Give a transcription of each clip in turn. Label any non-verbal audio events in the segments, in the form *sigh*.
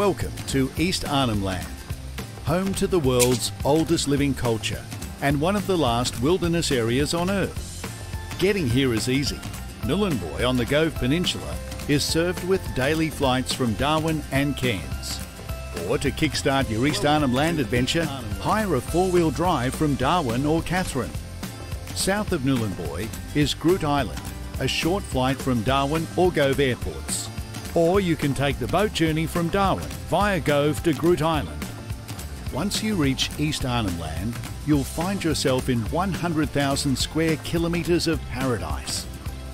Welcome to East Arnhem Land, home to the world's oldest living culture and one of the last wilderness areas on Earth. Getting here is easy. Nhulunbuy on the Gove Peninsula is served with daily flights from Darwin and Cairns. Or to kickstart your East Arnhem Land adventure, hire a four-wheel drive from Darwin or Katherine. South of Nhulunbuy is Groote Eylandt, a short flight from Darwin or Gove airports. Or you can take the boat journey from Darwin via Gove to Groote Eylandt. Once you reach East Arnhem Land, you'll find yourself in 100,000 square kilometres of paradise.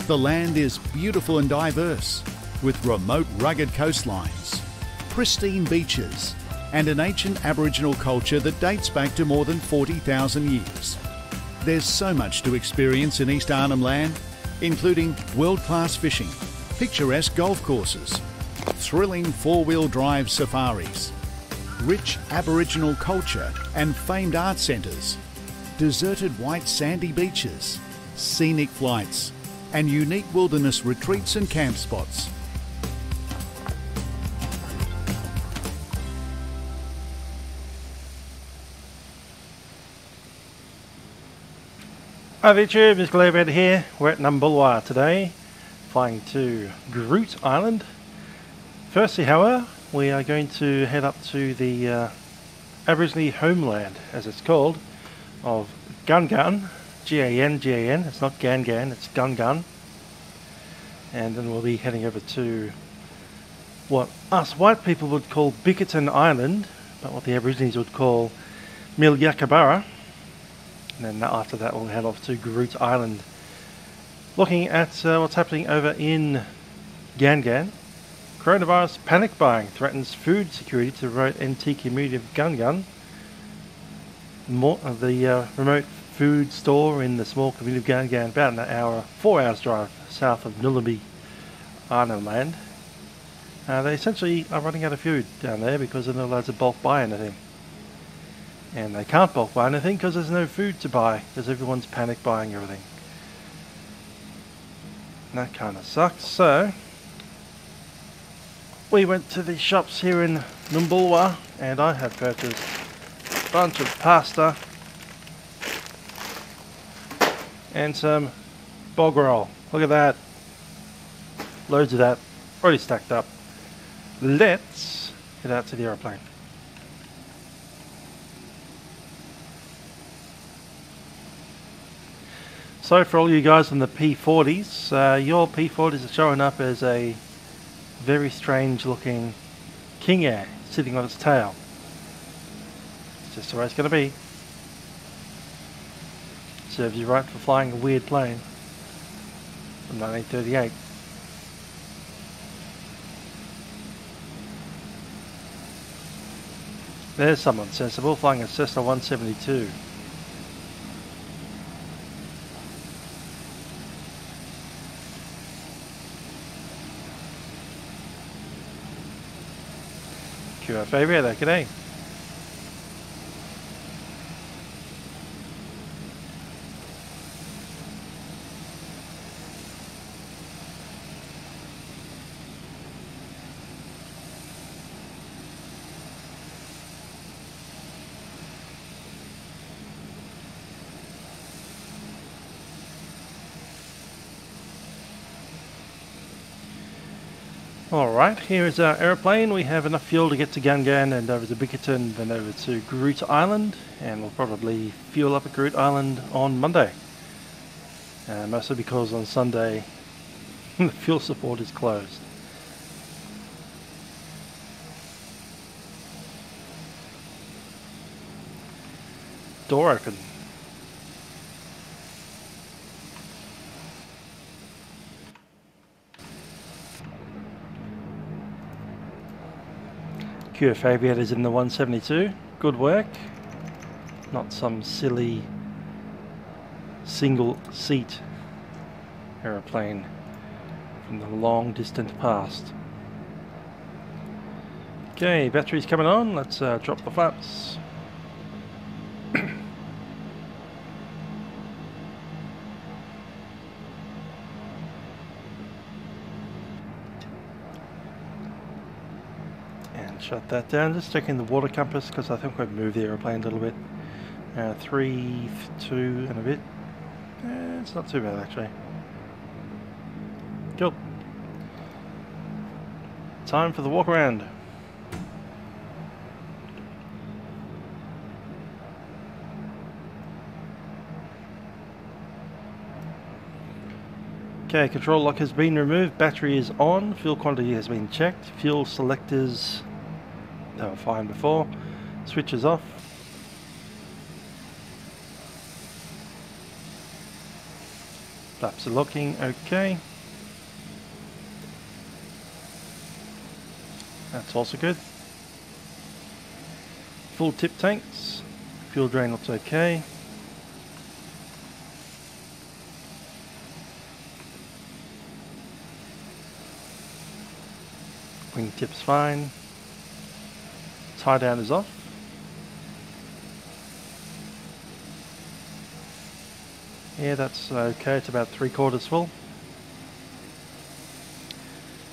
The land is beautiful and diverse, with remote rugged coastlines, pristine beaches, and an ancient Aboriginal culture that dates back to more than 40,000 years. There's so much to experience in East Arnhem Land, including world-class fishing, picturesque golf courses, thrilling four-wheel drive safaris, rich Aboriginal culture and famed art centres, deserted white sandy beaches, scenic flights, and unique wilderness retreats and camp spots. Hi YouTube, it's Glairbed here. We're at Numbulwar today, flying to Groote Eylandt. Firstly, however, we are going to head up to the uh, Aboriginal homeland, as it's called, of Gun Gungun, G-A-N, G-A-N, it's not Gangan, it's Gungun. And then we'll be heading over to what us white people would call Bickerton Island, but what the Aborigines would call Milyakburra. And then after that we'll head off to Groote Eylandt. Looking at uh, what's happening over in Gangan. Coronavirus panic buying threatens food security to remote NT community of Gungun. More, uh, the uh, remote food store in the small community of Gungun, about an hour, four hours drive south of Nhulunbuy, Arnhem Land. Uh, they essentially are running out of food down there because they're not allowed to bulk buy anything. And they can't bulk buy anything because there's no food to buy because everyone's panic buying everything. That kind of sucks. So, we went to the shops here in Numbulwar and I have purchased a bunch of pasta and some bog roll. Look at that. Loads of that already stacked up. Let's head out to the aeroplane. So for all you guys in the P40s, uh, your P40s are showing up as a very strange looking King Air sitting on its tail. It's just the way it's going to be. Serves you right for flying a weird plane from 1938. There's someone sensible flying a Cessna 172. QFA radar, g'day. Alright, here is our aeroplane. We have enough fuel to get to Gungan and over to Bickerton, then over to Groote Eylandt, and we'll probably fuel up at Groote Eylandt on Monday. Uh, mostly because on Sunday *laughs* the fuel support is closed. Door open. QF aviators in the 172. Good work. Not some silly single seat aeroplane from the long distant past. Okay, batteries coming on. Let's uh, drop the flaps. Shut that down. Just checking the water compass because I think we've moved the aeroplane a little bit. Uh, three, two, and a bit. Eh, it's not too bad actually. Cool. Time for the walk around. Okay, control lock has been removed, battery is on, fuel quantity has been checked, fuel selectors, they were fine before, Switches off. Flaps are locking, okay. That's also good. Full tip tanks, fuel drain looks okay. Wing tip's fine. Tie down is off. Yeah, that's okay. It's about three quarters full.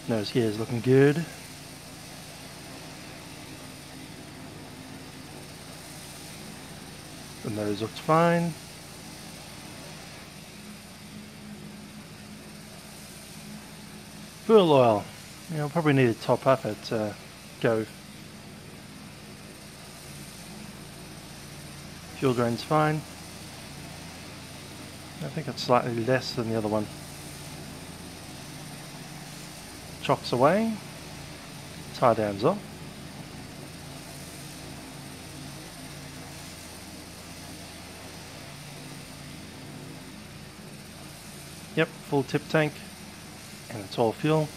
Nose gear is looking good. The nose looks fine. Fuel oil. Yeah, I'll probably need to top up at uh, Gove. Fuel drain's fine. I think it's slightly less than the other one. Chocks away. Tie downs off. Yep, full tip tank. And it's all fuel.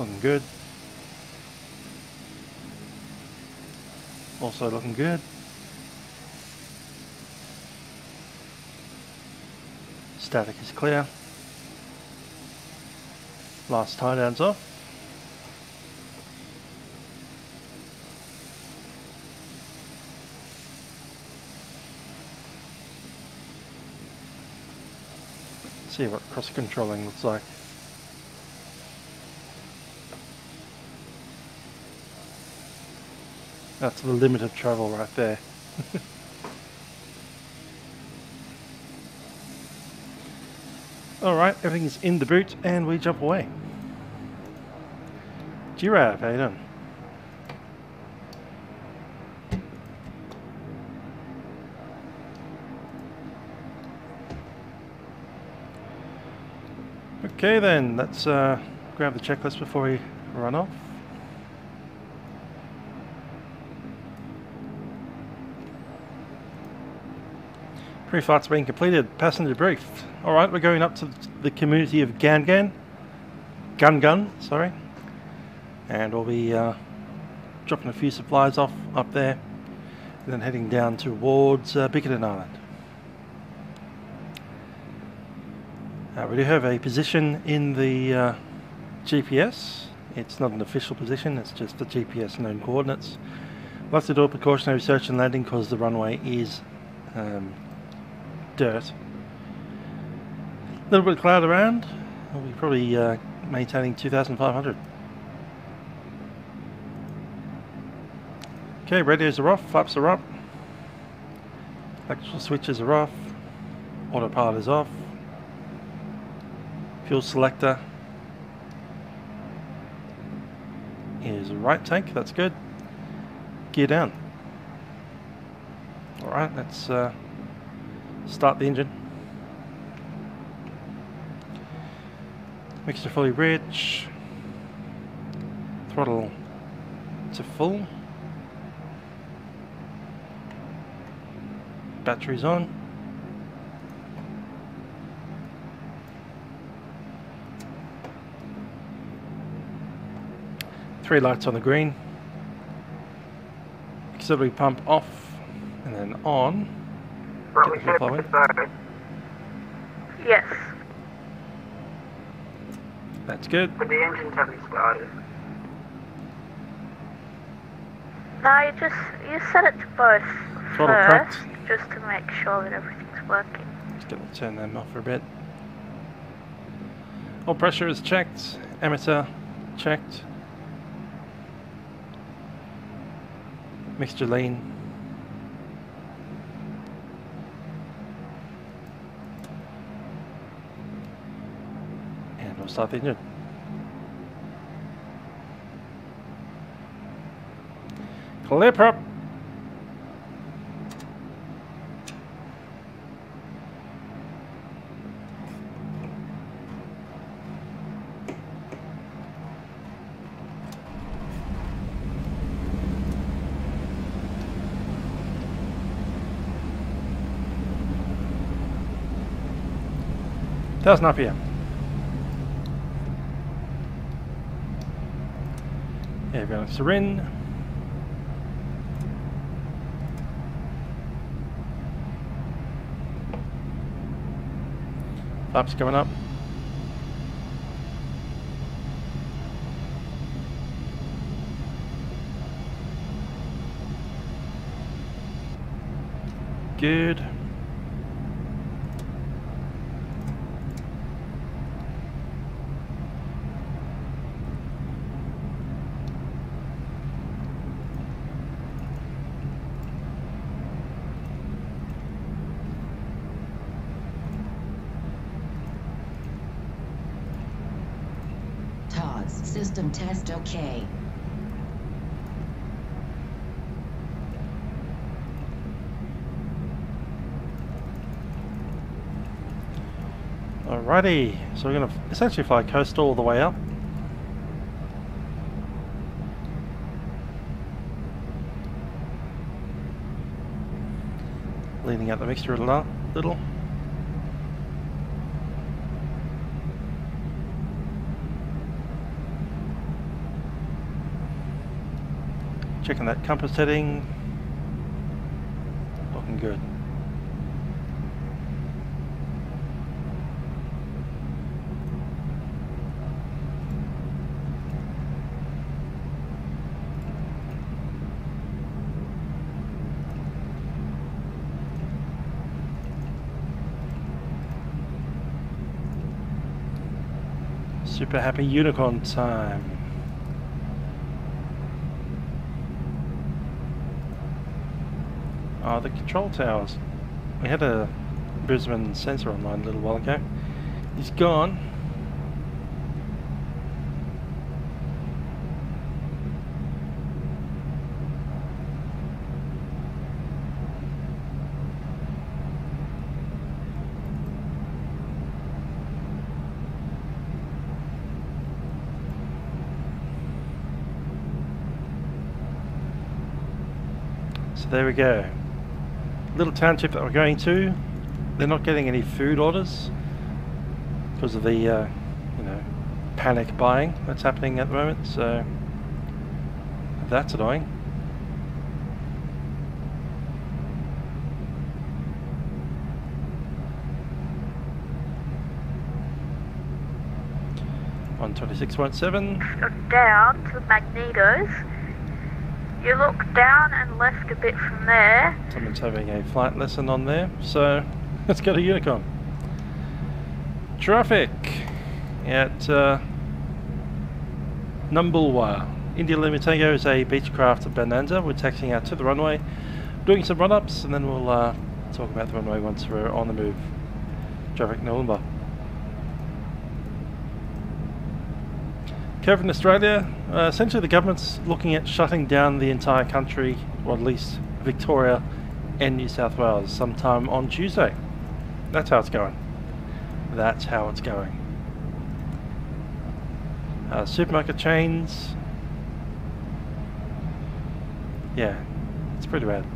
Looking good. Also looking good. Static is clear. Last tie downs off. see what cross controlling looks like. That's the limit of travel right there. *laughs* Alright, everything's in the boot and we jump away. Giraffe, how you doing? Okay then, let's uh, grab the checklist before we run off. Pre-flight's been completed. Passenger briefed. Alright, we're going up to the community of Gangan. Gun Gun, sorry. And we'll be uh, dropping a few supplies off up there. And then heading down towards uh, Bickerton Island. Uh, we do have a position in the uh, GPS. It's not an official position, it's just the GPS known coordinates. We'll have to do a precautionary search and landing because the runway is um, dirt. A little bit of cloud around. We'll be probably uh, maintaining 2,500. Okay, radios are off, flaps are up. Electrical switches are off. Autopilot is off. Fuel selector is right tank, that's good. Gear down. Alright, let's uh, Start the engine. Mixture fully rich. Throttle to full. Batteries on. Three lights on the green. Auxiliary pump off and then on. Yes. That's good. But the engines haven't started. No, you just you set it to both Throttle first, cracked. just to make sure that everything's working. Just gonna turn them off for a bit. All pressure is checked, emitter checked, mixture lean. We'll engine. Clear prop. Thousand RPM. Yeah, Serin. Flaps coming up. Good. TOS system test okay. Alrighty, so we're going to essentially fly coastal all the way up. Leaning out the mixture a little. Checking that compass heading. Looking good. Super happy unicorn time. Oh, the control towers. We had a Brisbane Centre online a little while ago. He's gone. So there we go. Little township that we're going to. They're not getting any food orders because of the, uh, you know, panic buying that's happening at the moment. So that's annoying. Seven. Look down to the magnetos. You look down and left a bit from there. Someone's having a flight lesson on there, so *laughs* let's go to Unicom. Traffic at uh. India Lima Tango is a Beechcraft Bonanza. We're taxiing out to the runway, doing some run-ups, and then we'll uh, talk about the runway once we're on the move. Traffic Numbulwar. COVID in Australia, uh, essentially the government's looking at shutting down the entire country, or at least Victoria and New South Wales, sometime on Tuesday. That's how it's going. That's how it's going. Uh, supermarket chains. Yeah, it's pretty bad.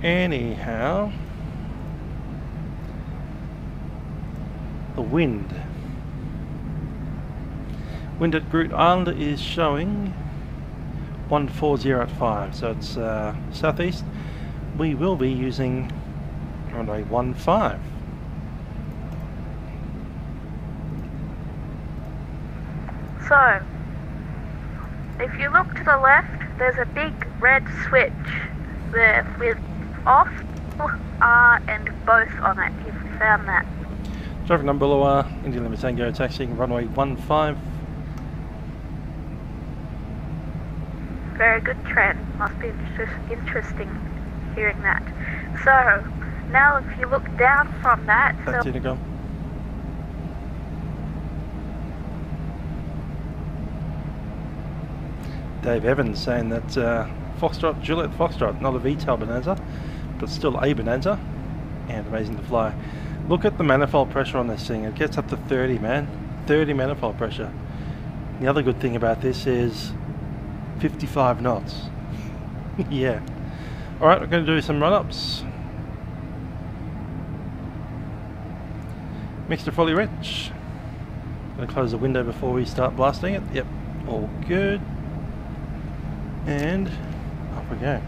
Anyhow. The wind. Wind at Groote Eylandt is showing 140 at 5, so it's uh, southeast. We will be using runway 15. So, if you look to the left, there's a big red switch there with off R and both on it. You've found that. Traffic Numbulwar, India Lima Tango, taxiing runway 15. Very good Trent. Must be inter- interesting hearing that. So, now if you look down from that, Back to so Intercom. Dave Evans saying that uh, Foxtrot, Juliet Foxtrot, not a V-tail Bonanza, but still a Bonanza, and amazing to fly. Look at the manifold pressure on this thing, it gets up to 30 man, 30 manifold pressure. The other good thing about this is 55 knots. *laughs* yeah. Alright, we're going to do some run-ups. Mixture fully rich. Gonna close the window before we start blasting it. Yep, all good. And off we go.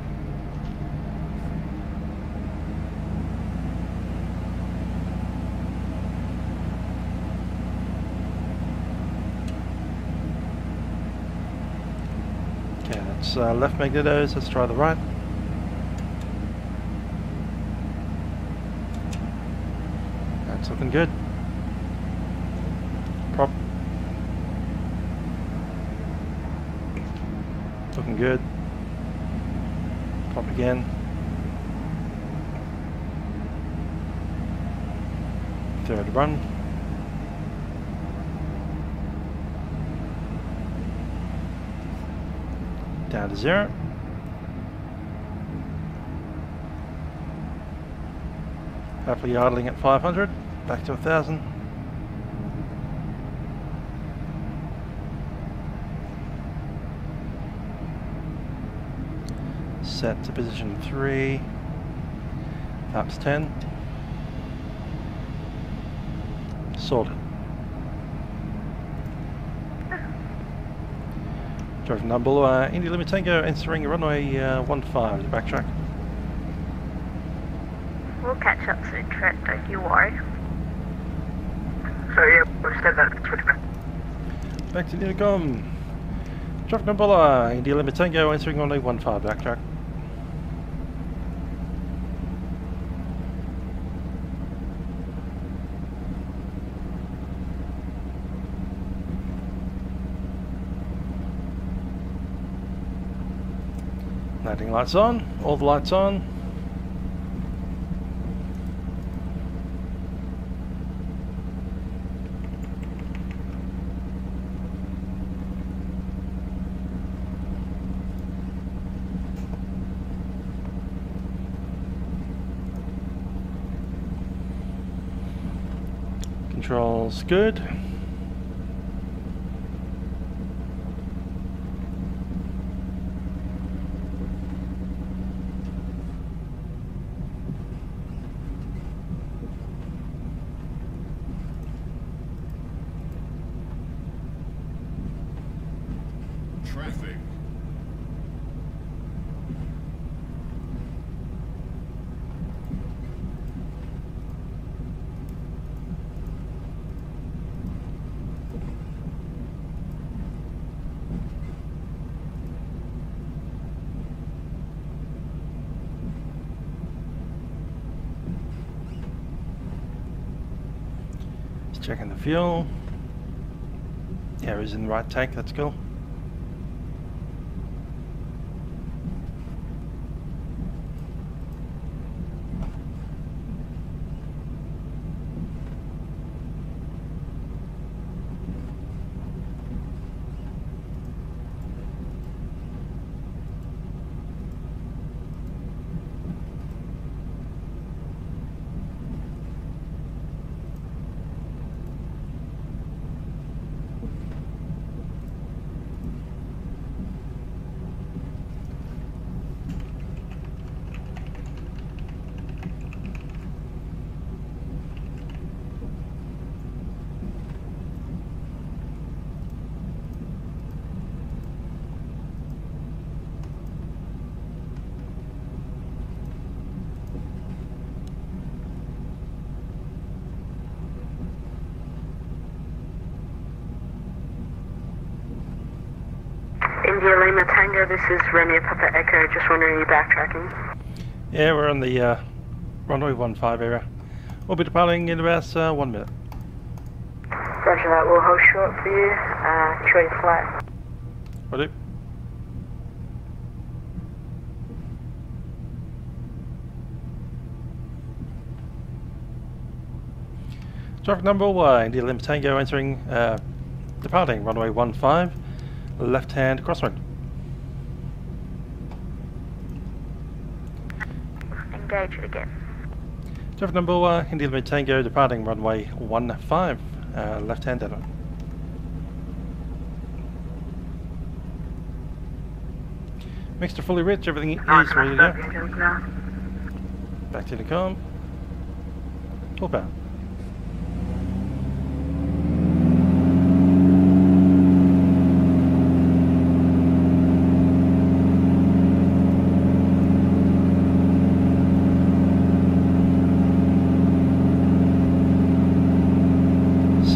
Uh, left magnetos. Let's try the right. That's looking good. Prop. Looking good. Prop again. Third run. Down to zero. Happily idling at 500. Back to 1000. Set to position 3. Flaps 10. Sorted. Drive number uh, Indy Lima Tango entering runway uh, 15 to backtrack. we'll catch up soon, Trent. Don't you worry. So yeah, we'll extend that switch back. Back to the intercom. Traffic number uh, Indy Lima Tango entering runway 15 backtrack. Landing lights on, all the lights on. Controls good. Traffic. Just checking the fuel. Air is in the right tank, that's cool. India Lima Tango, this is Romeo Papa Echo. Just wondering, are you backtracking? Yeah, we're on the uh, Runway 15 area. We'll be departing in about uh, one minute. Roger that, we'll hold short for you. Uh, your flight. Will do. Traffic number one, India Lima Tango entering, uh, departing runway 15, left hand crosswind. Engage it again. Number one, India Lima Tango departing runway 15, uh, left hand deadline. Mixed to fully rich, everything is ready to go. Back to the com. Full power.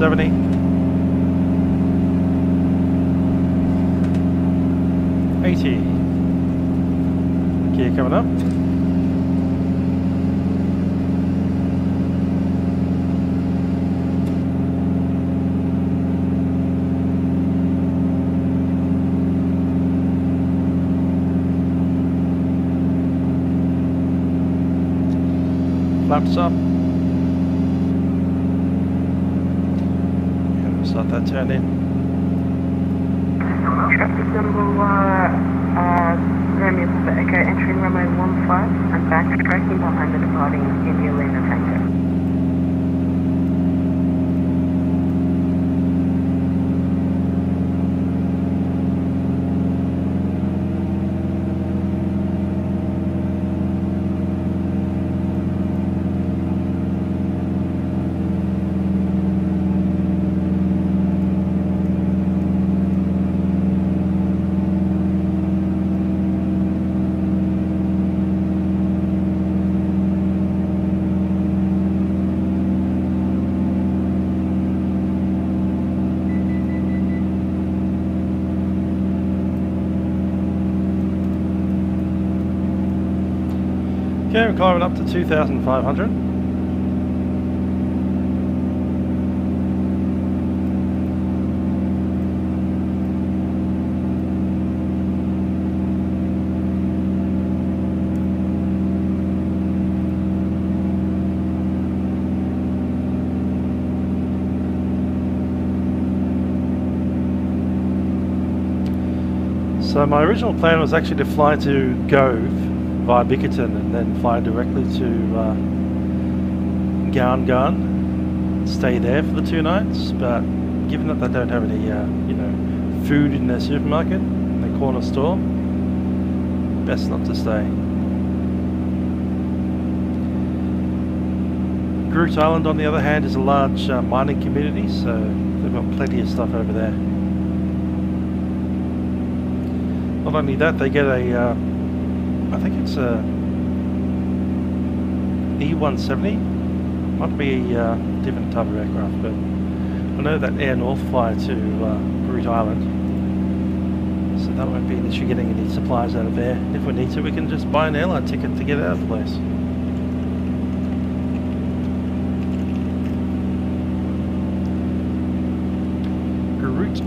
Seventy. Eighty. Gear coming up. Flaps up. And we'll start that turn in. Traffic number one, uh, Romeo Papa Echo entering runway 15 and backtracking behind the departing India Lima Tango. Okay, we're up to 2,500. So my original plan was actually to fly to Gove via Bickerton and then fly directly to uh, Gun, stay there for the two nights. But given that they don't have any, uh, you know, food in their supermarket, their corner store, best not to stay. Groote Eylandt, on the other hand, is a large uh, mining community, so they've got plenty of stuff over there. Not only that, they get a, uh, I think it's a E170. Might be a uh, different type of aircraft, but I know that Air North fly to uh, Island, so that won't be an issue getting any supplies out of there. If we need to, we can just buy an airline ticket to get out of the place.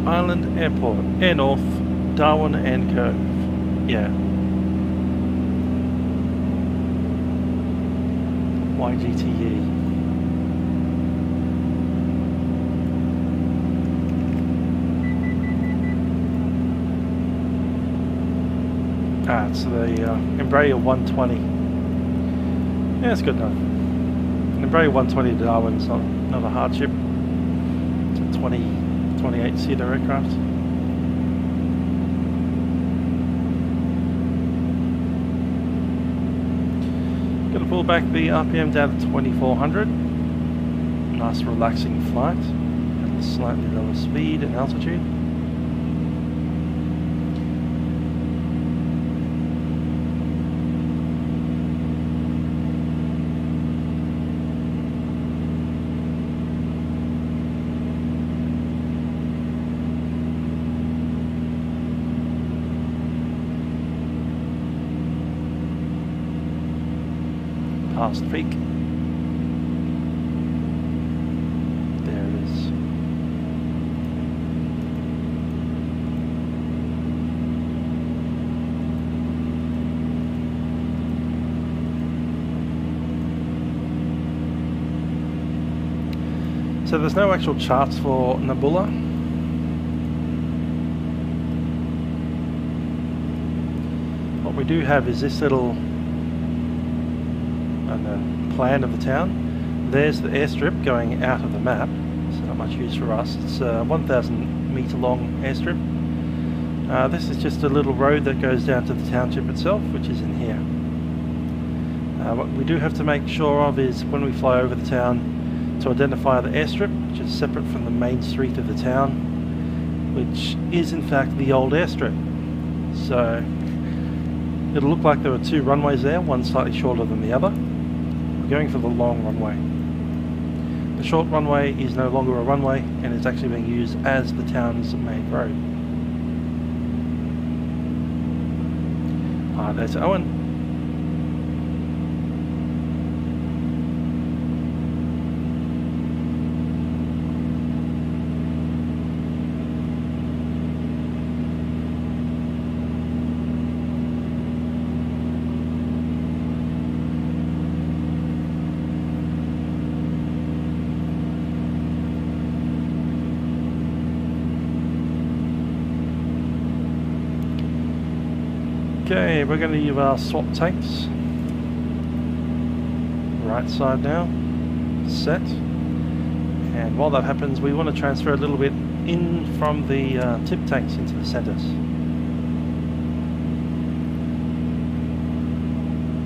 Island Airport, Air North, Darwin and Gove. Yeah. YGTE. Ah, it's the uh, Embraer 120. Yeah, it's good enough. An Embraer 120 to Darwin's not, not a hardship. It's a 20, 28 seater aircraft. Gonna pull back the RPM down to 2400. Nice relaxing flight at a slightly lower speed and altitude. Past Peak. There it is. So there's no actual charts for Nabulla. What we do have is this little I don't plan of the town. There's the airstrip going out of the map. It's not much use for us. It's a 1,000 metre long airstrip. Uh, this is just a little road that goes down to the township itself, which is in here. Uh, what we do have to make sure of is when we fly over the town to identify the airstrip, which is separate from the main street of the town, which is in fact the old airstrip. So it'll look like there are two runways there, one slightly shorter than the other. Going for the long runway. The short runway is no longer a runway and is actually being used as the town's main road. Ah, there's Owen. Okay, we're going to use our swap tanks. Right side now, set. And while that happens, we want to transfer a little bit in from the uh, tip tanks into the centers.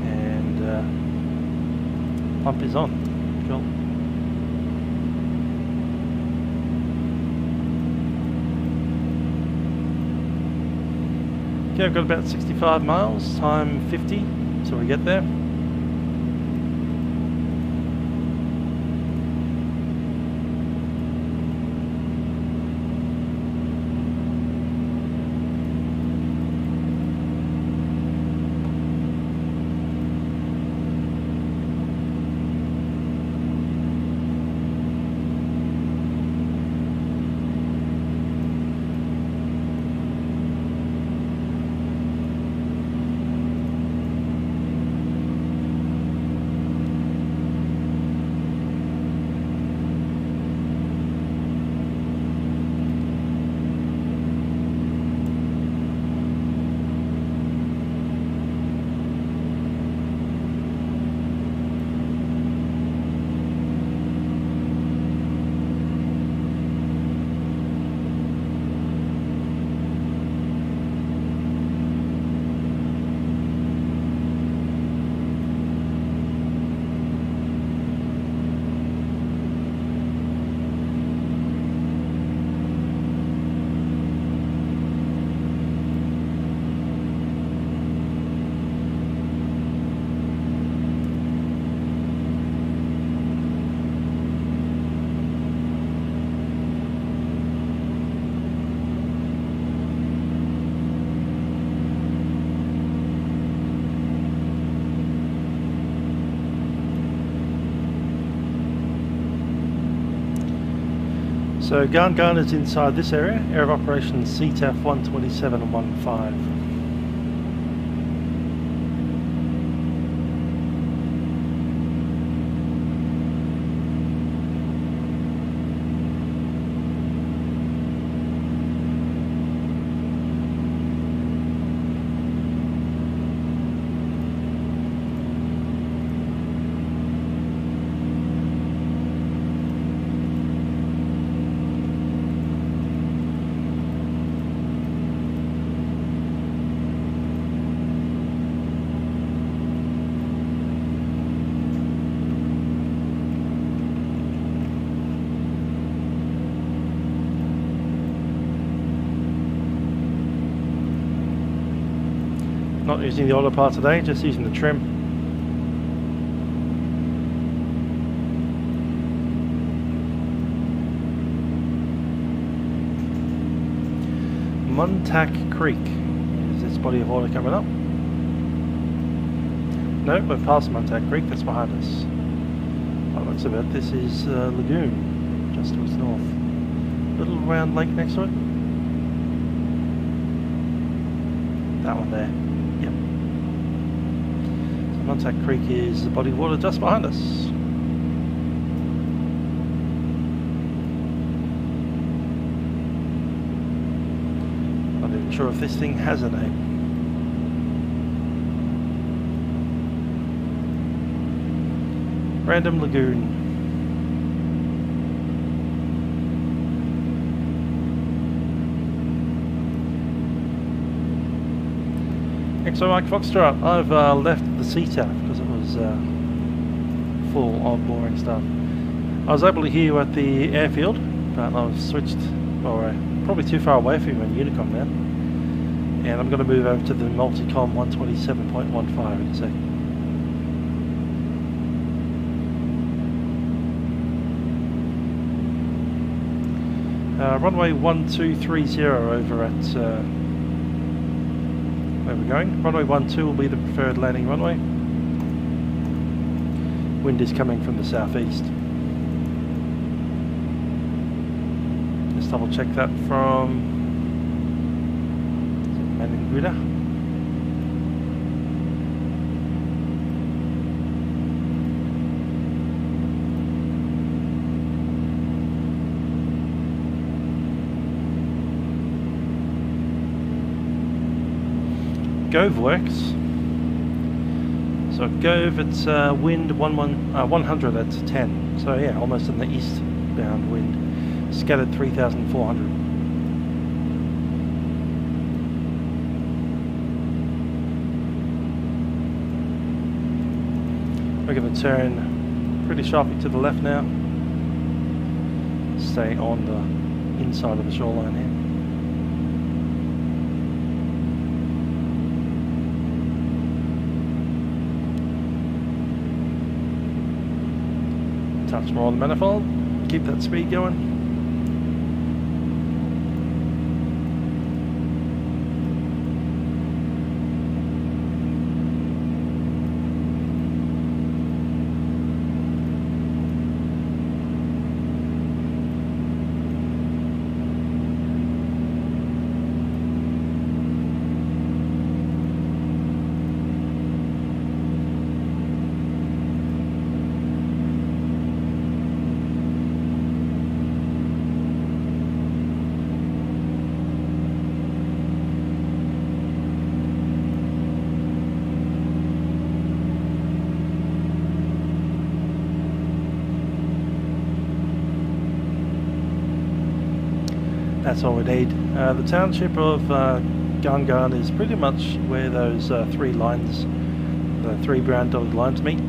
And uh, pump is on. Cool. Okay, I've got about 65 miles, time 50 so we get there. So Garn Garn is inside this area, area of operations CTAF 127 and 15. Not using the autopilot today, just using the trim. Montague Creek is this body of water coming up. no, we're past Montague Creek, that's behind us. By looks of it, this is uh, Lagoon, just to its north. Little round lake next to it. That one there. Montague Creek is the body of water just behind us. Not even sure if this thing has a name. Random Lagoon. XO Mike Foxtrot, I've uh, left the CTAF because it was uh, full of boring stuff. I was able to hear you at the airfield, but I've switched, well, uh, probably too far away from you on Unicom now. And I'm going to move over to the Multicom 127.15 in a second. Uh, runway 1230 over at uh, we're going. Runway 12 will be the preferred landing runway. Wind is coming from the southeast. Let's double check that from Maningrida. Gove works. So Gove, it's uh, wind one, one, uh, 100 at 10. So yeah, almost in the eastbound wind. Scattered 3,400. We're going to turn pretty sharply to the left now. Stay on the inside of the shoreline here. The manifold, keep that speed going. Need. Uh, the township of uh, Gan Gan is pretty much where those uh, three lines, the three brown dotted lines meet.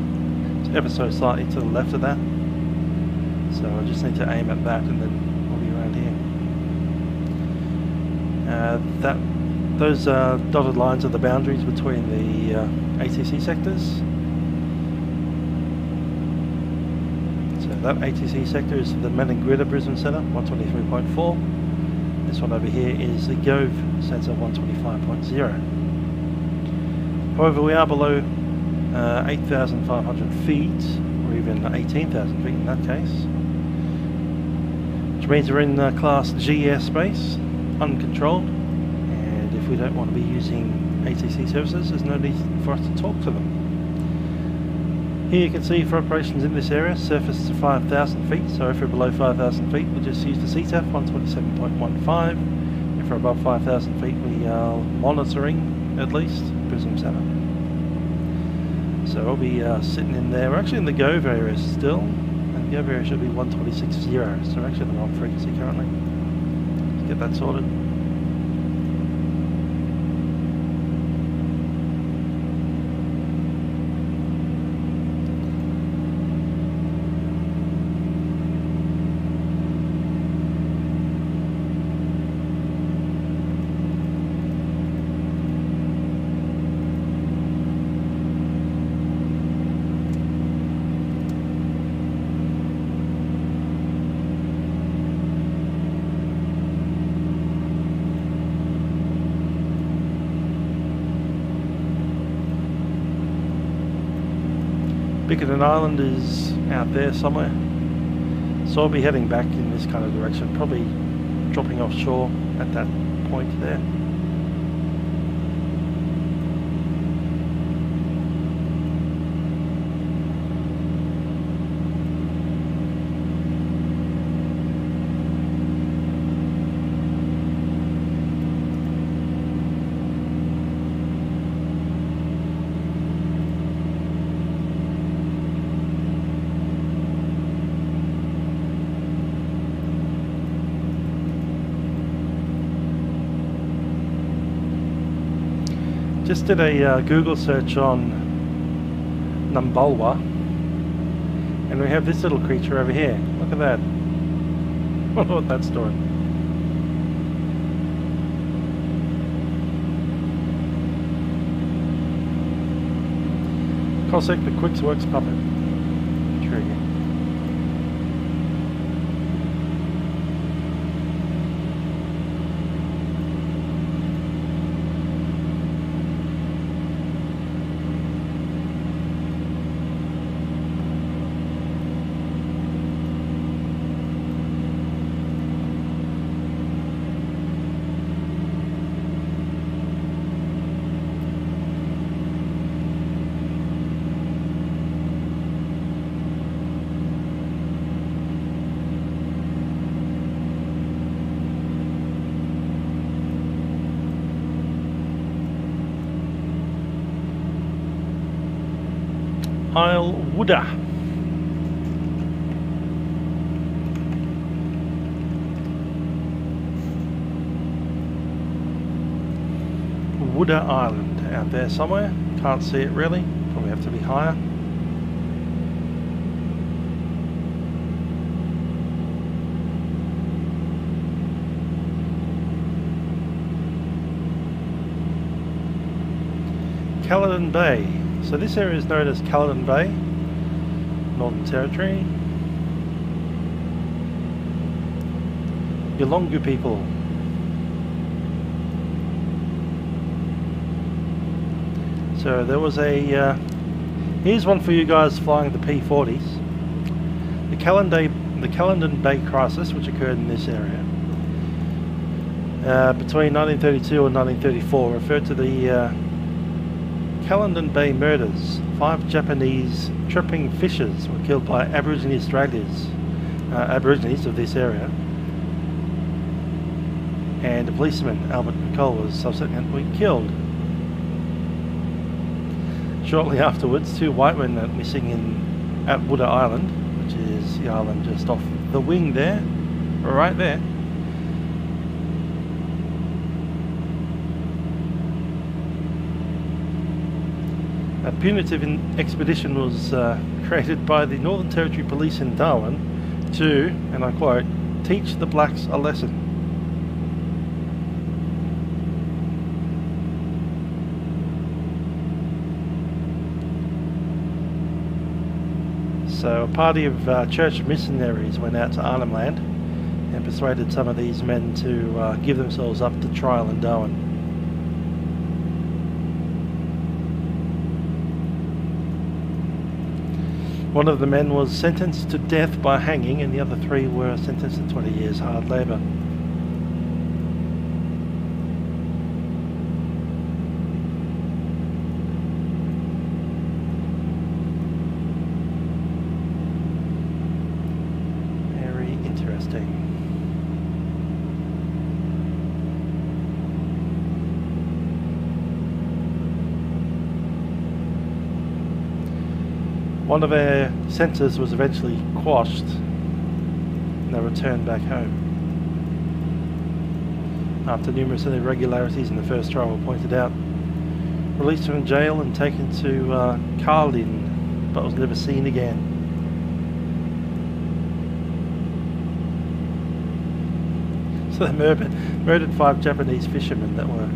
It's ever so slightly to the left of that. So I just need to aim at that and then we'll be around here. Uh, that Those uh, dotted lines are the boundaries between the uh, ATC sectors. So that ATC sector is the Maningrida Brisbane Centre, 123.4. This one over here is the Gove sensor 125.0. However, we are below uh, 8,500 feet, or even 18,000 feet in that case. Which means we're in class G airspace, uncontrolled, and if we don't want to be using ATC services, there's no need for us to talk to them. Here you can see for operations in this area, surface to 5,000 feet, so if we're below 5,000 feet we'll just use the CTAF 127.15. If we're above 5,000 feet we are monitoring, at least, Brisbane Centre. So we'll be uh, sitting in there, we're actually in the Gove area still, and the Gove area should be 126.0, so we're actually on the wrong frequency currently. Let's get that sorted. Bickerton Island is out there somewhere. So I'll be heading back in this kind of direction, probably dropping offshore at that point there. Just did a uh, Google search on Numbulwar and we have this little creature over here. Look at that. *laughs* wonder what that's doing. Cossack the Quicks Works puppet. Intriguing. Woodah. Woodah Island out there somewhere. Can't see it really. Probably have to be higher. Caledon Bay. So this area is known as Caledon Bay, Northern Territory. Yolngu people. So there was a, uh, here's one for you guys flying the P-40s. The Caledon, the Caledon Bay crisis, which occurred in this area. Uh, between 1932 and 1934 referred to the uh, Bay murders. Five Japanese trepang fishers were killed by Aborigine Australians, uh, Aborigines of this area. And a policeman, Albert McColl, was subsequently killed. Shortly afterwards, two white men went missing in at Woodah Island, which is the island just off the wing there, right there. A punitive expedition was uh, *laughs* created by the Northern Territory Police in Darwin to, and I quote, teach the blacks a lesson. So a party of uh, church missionaries went out to Arnhem Land and persuaded some of these men to uh, give themselves up to trial in Darwin. One of the men was sentenced to death by hanging and the other three were sentenced to 20 years hard labour. Very interesting. One of their sensors was eventually quashed and they returned back home. After numerous irregularities in the first trial were pointed out, released from jail and taken to uh, Kahlin, but was never seen again. *laughs* So they murdered, murdered five Japanese fishermen that were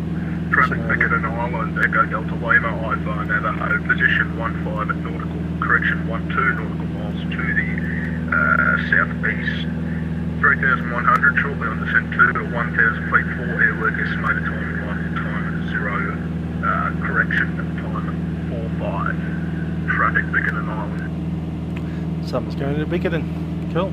Traffic Bickerton Island, Echo Delta Lima, iPhone, Navajo, position 15 at nautical, correction 12 nautical miles to the uh, southeast. 3,100, shortly on descent to 1,000 feet, 4 airwork, estimated time arrival time 0, uh, correction at time 45. Traffic Bickerton Island. Something's going to Bickerton. Cool.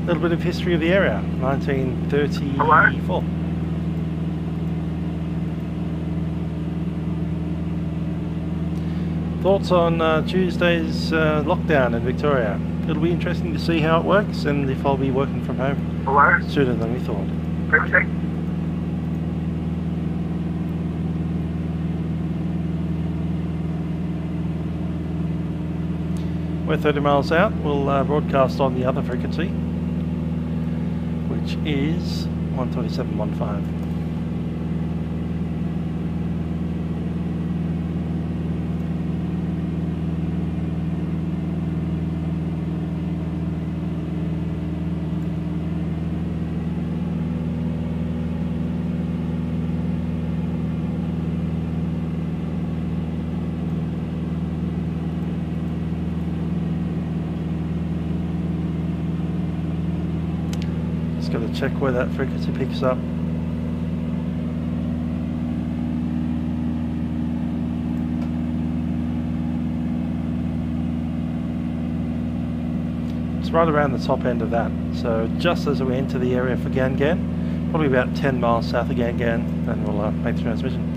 A little bit of history of the area, 1934. Thoughts on uh, Tuesday's uh, lockdown in Victoria? It'll be interesting to see how it works and if I'll be working from home Hello? sooner than we thought. Previously? We're 30 miles out. We'll uh, broadcast on the other frequency, which is 127.15. Just got to check where that frequency picks up. It's right around the top end of that. So just as we enter the area for Gan Gan, probably about 10 miles south of Gan Gan, then we'll uh, make the transmission.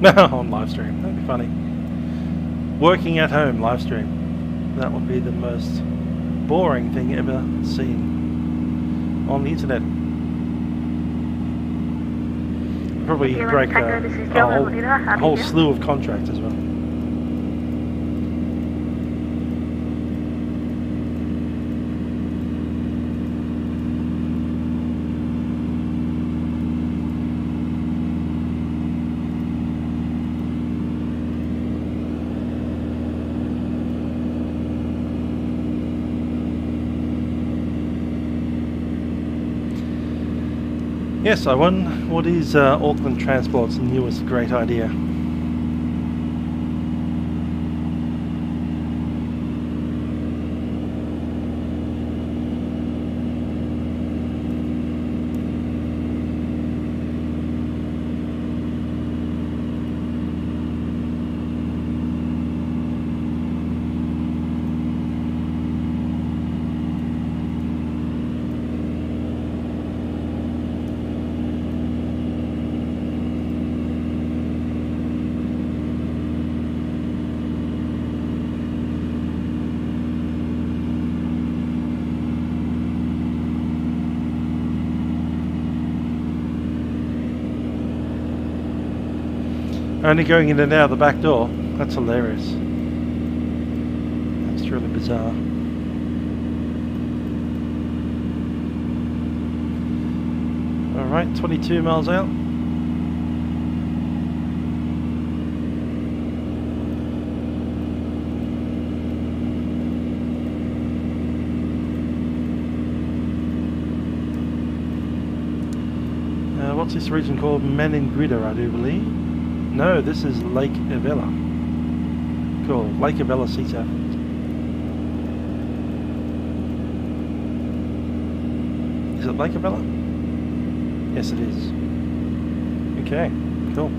Now *laughs* on live stream. That'd be funny. Working at home live stream. That would be the most boring thing ever seen on the internet. Probably break a, a whole, What do you know? How a whole slew of contracts as well. Yes, I won. What is uh, Auckland Transport's newest great idea? Only going in and out the back door. That's hilarious. That's really bizarre. Alright, 22 miles out. Uh, what's this region called? Maningrida, I do believe. No, this is Lake Evella. Cool, Lake Evella CTAF. Is it Lake Evella? Yes, it is. Okay, cool.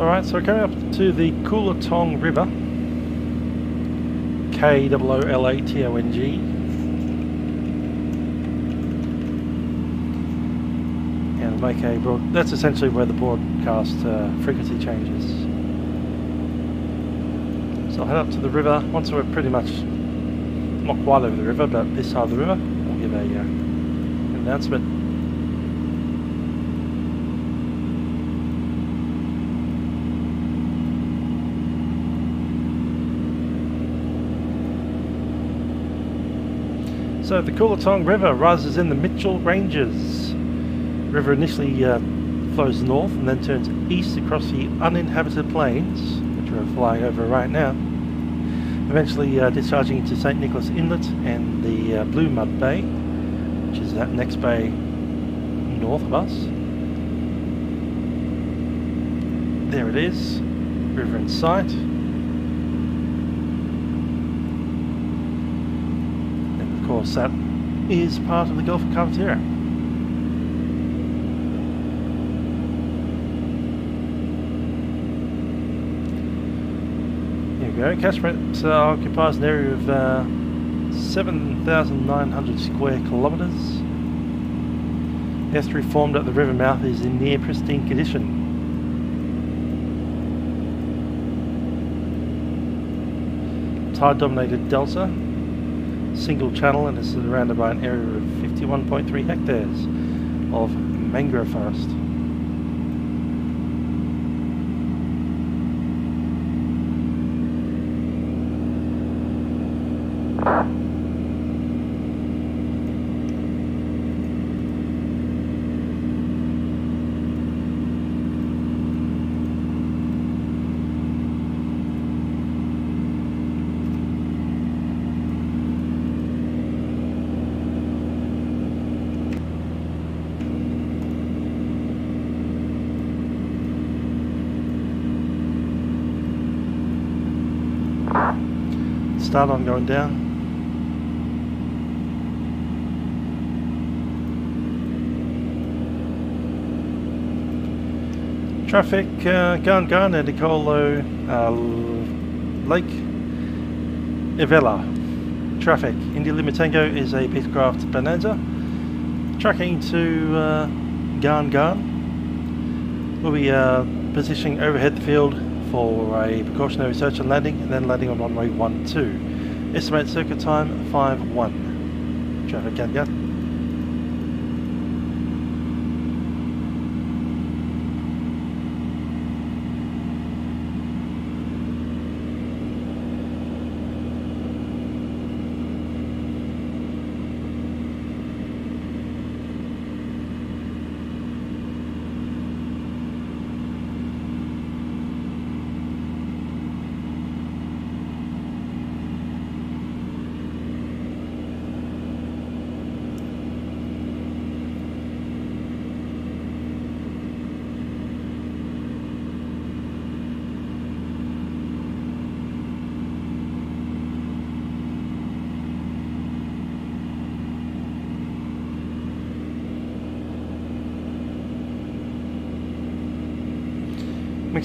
Alright, so we're coming up to the Coolatong River. K O O L A T O N G. And make a broad. That's essentially where the broadcast uh, frequency changes. So I'll head up to the river. Once we're pretty much not quite over the river, but this side of the river, I'll give a uh, announcement. So the Coolatong River rises in the Mitchell Ranges. The river initially uh, flows north and then turns east across the uninhabited plains, which we're flying over right now, eventually uh, discharging into St. Nicholas Inlet and the uh, Blue Mud Bay, which is that next bay north of us. There it is, river in sight. That is part of the Gulf of Carpentaria. Here we go. Catchment uh, occupies an area of uh, 7,900 square kilometres. The estuary formed at the river mouth is in near pristine condition. Tide dominated delta single channel and is surrounded by an area of 51.3 hectares of mangrove forest. Start on going down. Traffic, uh, Gan Gan and Nicolo uh, Lake Evella. Traffic, India Lima Tango is a Beechcraft Bonanza. Tracking to uh, Gan Gan. We'll be uh, positioning overhead the field for a precautionary search and landing, and then landing on runway 12. Estimate circuit time 5-1. Traffic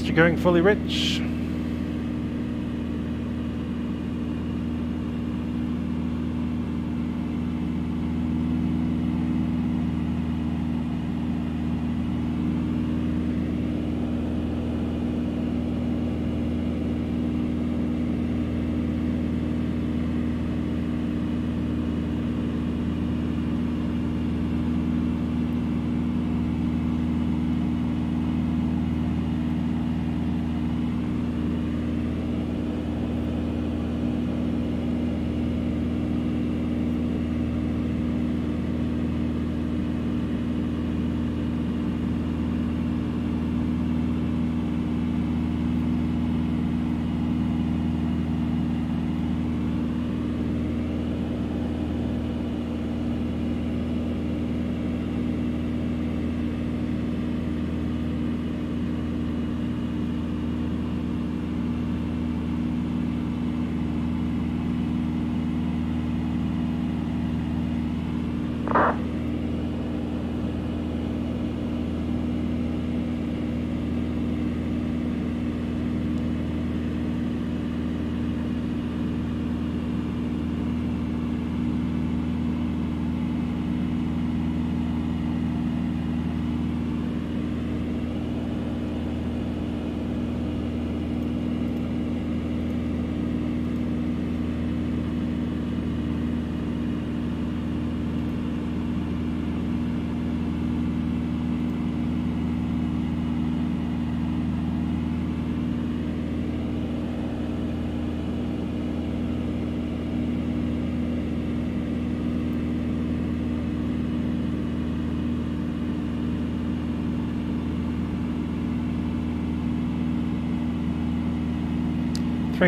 Mixture going fully rich.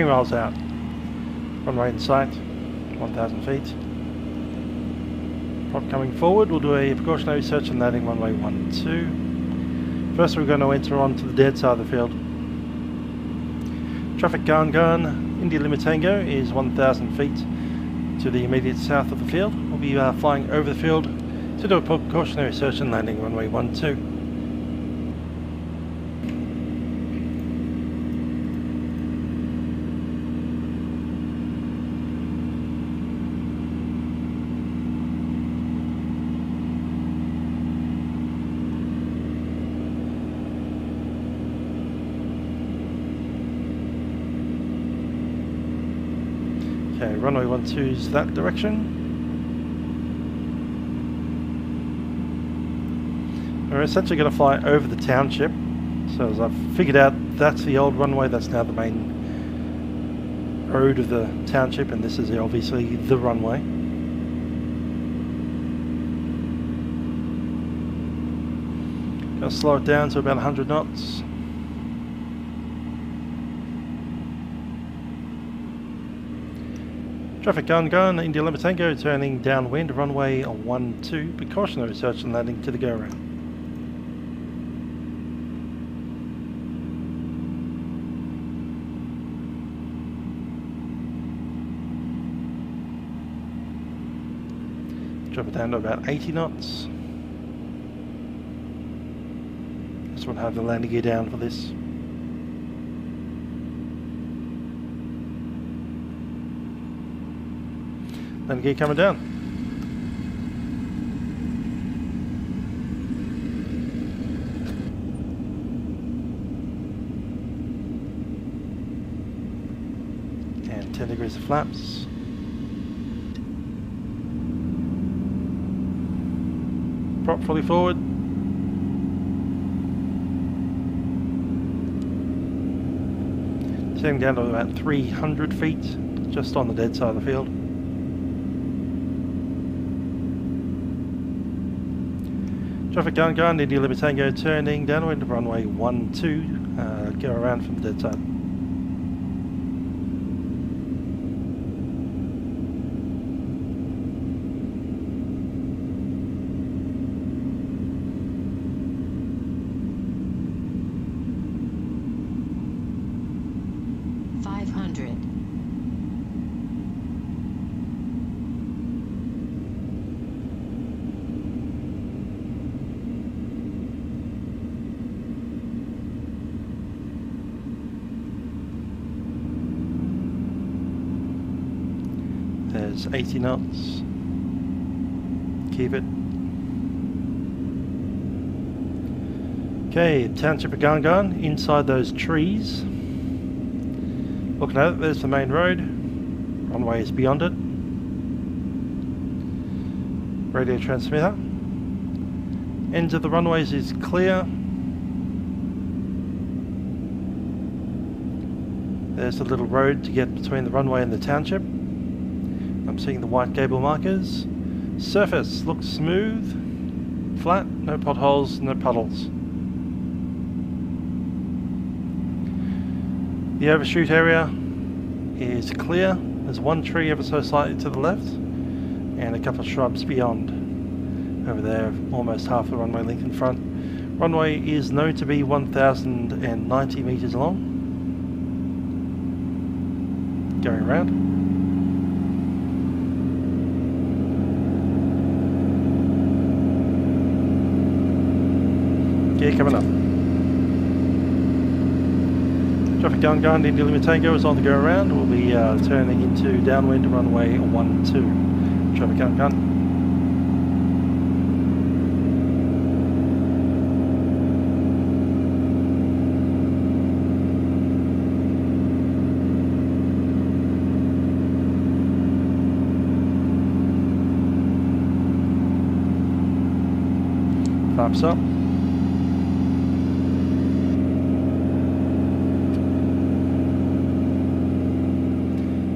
Three miles out. Runway in sight, 1,000 feet. Prop coming forward, we'll do a precautionary search and landing runway 12. First we're going to enter onto the dead side of the field. Traffic Gan Gan, India Lima Tango is 1,000 feet to the immediate south of the field. We'll be uh, flying over the field to do a precautionary search and landing runway 12. Okay, runway 12 is that direction. We're essentially going to fly over the township. So as I've figured out, that's the old runway, that's now the main road of the township, and this is obviously the runway. Gonna slow it down to about 100 knots. Traffic Gan Gan, India Lima Tango turning downwind, runway 12, precautionary search and landing to the go around. Drop it down to about 80 knots. Just want to have the landing gear down for this. Landing gear coming down. And 10 degrees of flaps. Prop fully forward. Setting down to about 300 feet, just on the dead side of the field. Traffic Gan Gan, India Lima Tango turning downwind runway 12, uh, go around from the dead 20 knots. Keep it. Okay, township of Gan Gan, inside those trees. Looking at it, there's the main road. Runway is beyond it. Radio transmitter. Ends of the runways is clear. There's a little road to get between the runway and the township. Seeing the white gable markers. Surface looks smooth, flat, no potholes, no puddles. The overshoot area is clear. There's one tree ever so slightly to the left, and a couple of shrubs beyond. Over there, almost half the runway length in front. Runway is known to be 1,090 meters long. Going around. Gear coming up. Traffic Gan Gan, India Lima Tango is on the go around. We'll be uh, turning into downwind runway 12. Traffic Gan Gan. Flaps up.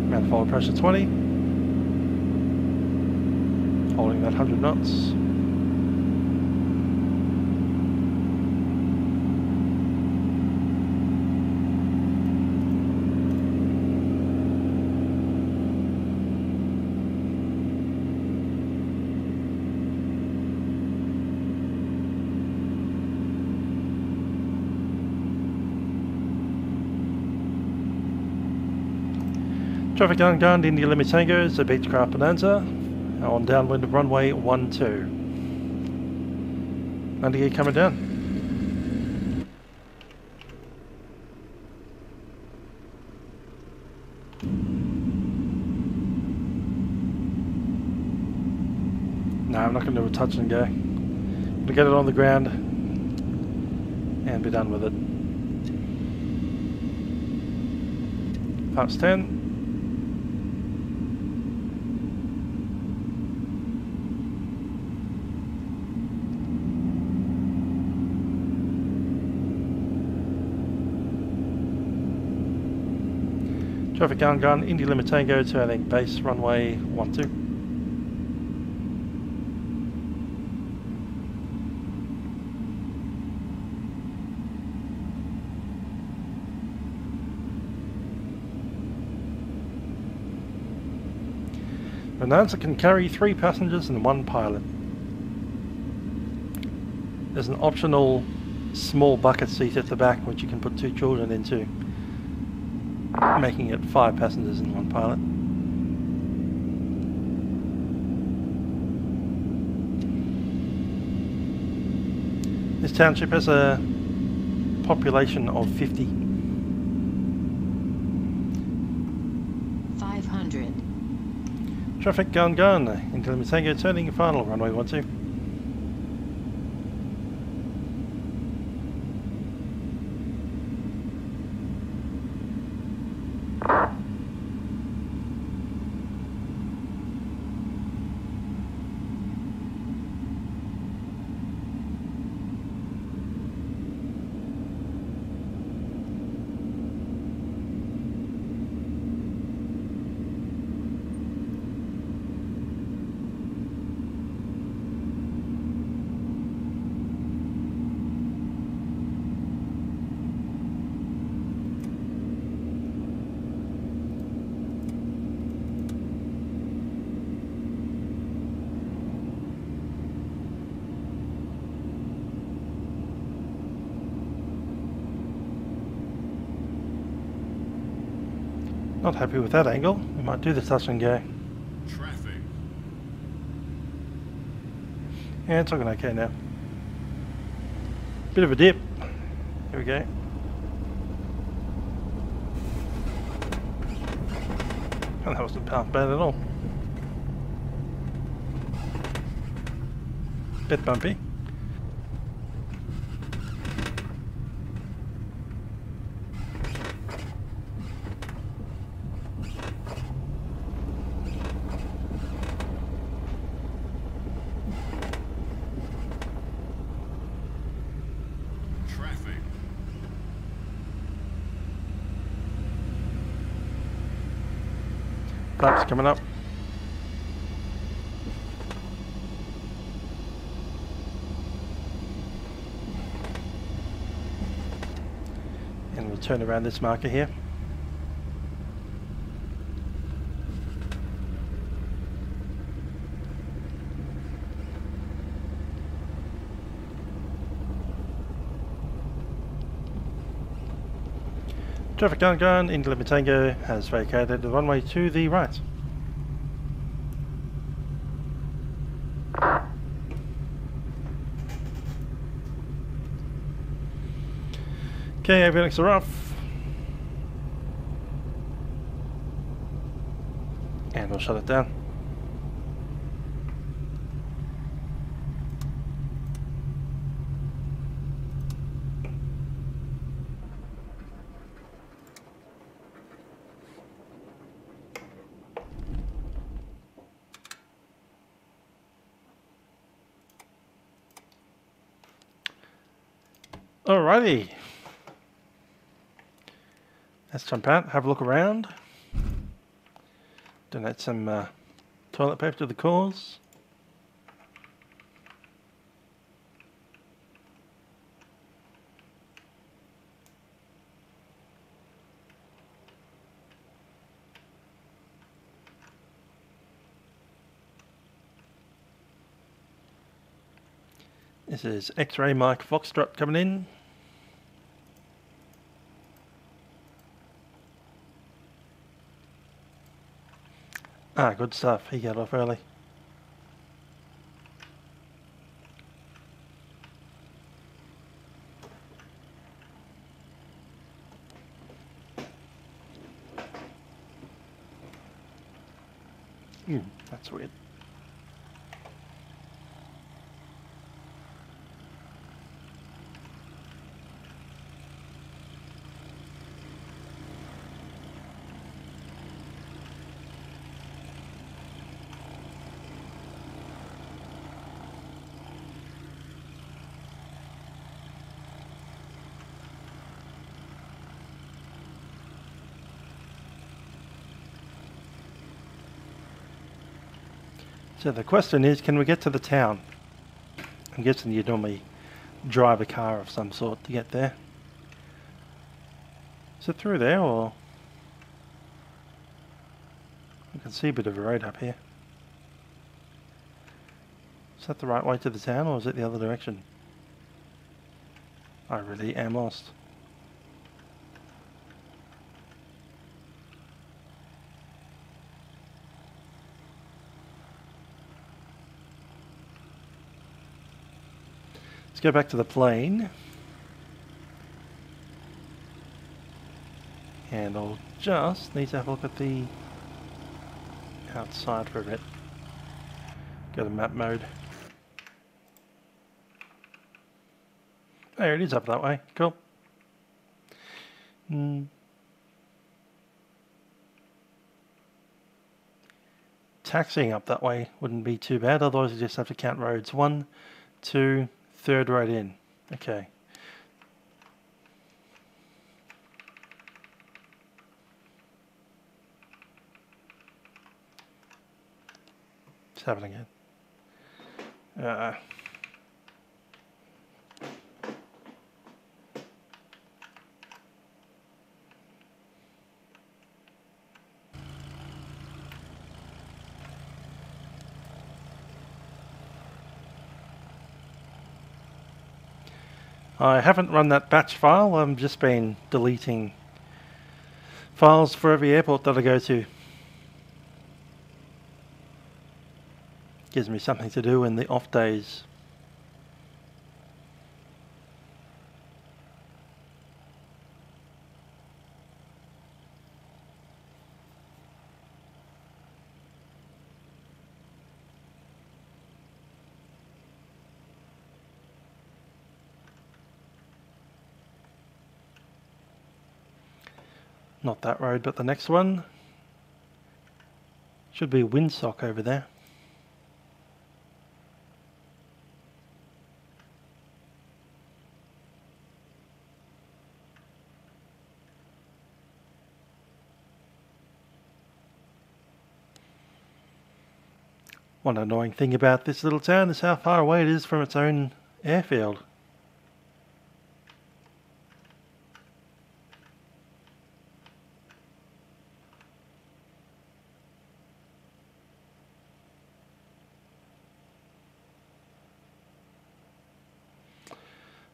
Manifold pressure 20. Holding that 100 knots. Traffic ungunned, India Lima Tango, the Beechcraft Bonanza on downwind of runway 12. 90 coming down. No, I'm not going to do a touch and go. Going to get it on the ground and be done with it. Past 10. Traffic Gan Gan, Indy Lima Tango, turning base runway 12. Bonanza can carry three passengers and one pilot. There's an optional small bucket seat at the back which you can put two children into, making it five passengers and one pilot. This township has a population of 50. 500. Traffic Gan Gan into the Tango turning final runway 12. Not happy with that angle. We might do the touch and go. Traffic. Yeah, it's looking okay now. Bit of a dip. Here we go. And that wasn't bad at all. Bit bumpy. Traffic. Flaps coming up. And we'll turn around this marker here. Traffic Gan Gan, India has vacated the runway to the right. Okay, avionics are off. And we'll shut it down. Alrighty. Let's jump out, have a look around. Donate some uh, toilet paper to the cause. This is X-Ray Mike Foxtrot coming in. Ah, good stuff. He got off early. Hmm, that's weird. So the question is, can we get to the town? I'm guessing you'd normally drive a car of some sort to get there. Is it through there or? I can see a bit of a road up here. Is that the right way to the town or is it the other direction? I really am lost. Let's go back to the plane. And I'll just need to have a look at the outside for a bit. Go to map mode. There it is up that way. Cool. Hmm. Taxiing up that way wouldn't be too bad, otherwise you just have to count roads. One, two, Third right in. Okay. It's happening again. Uh, I haven't run that batch file, I've just been deleting files for every airport that I go to. Gives me something to do in the off days. Not that road, but the next one. Should be windsock over there. One annoying thing about this little town is how far away it is from its own airfield.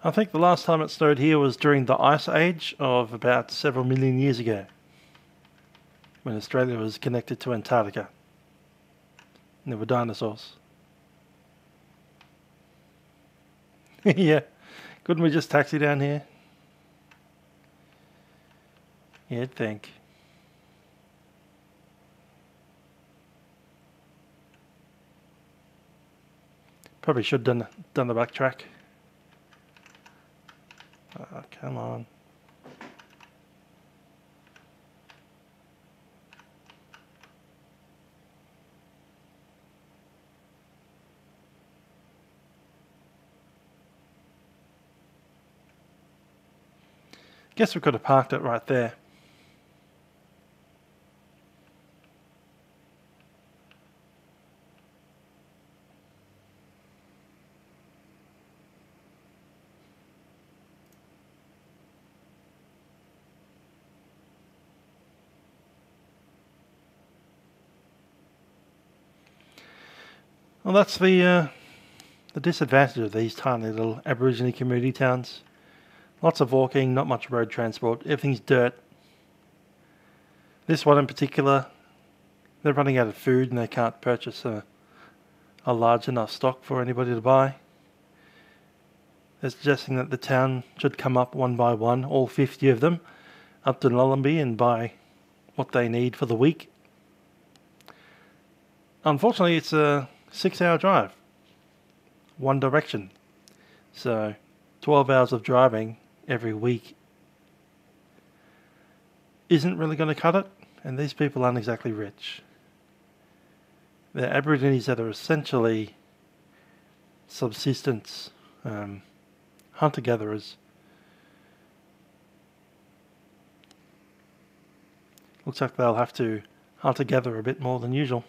I think the last time it snowed here was during the Ice Age of about several million years ago, when Australia was connected to Antarctica. And there were dinosaurs. *laughs* yeah, couldn't we just taxi down here? You'd think. Probably should have done, done the backtrack. Oh, come on. Guess we could have parked it right there. Well, that's the uh, the disadvantage of these tiny little Aboriginal community towns. Lots of walking, not much road transport. Everything's dirt. This one in particular, they're running out of food and they can't purchase a, a large enough stock for anybody to buy. They're suggesting that the town should come up one by one, all 50 of them, up to Nhulunbuy and buy what they need for the week. Unfortunately, it's a six hour drive, one direction. So, 12 hours of driving every week isn't really going to cut it, and these people aren't exactly rich. They're Aborigines that are essentially subsistence um, hunter gatherers. Looks like they'll have to hunter gather a bit more than usual.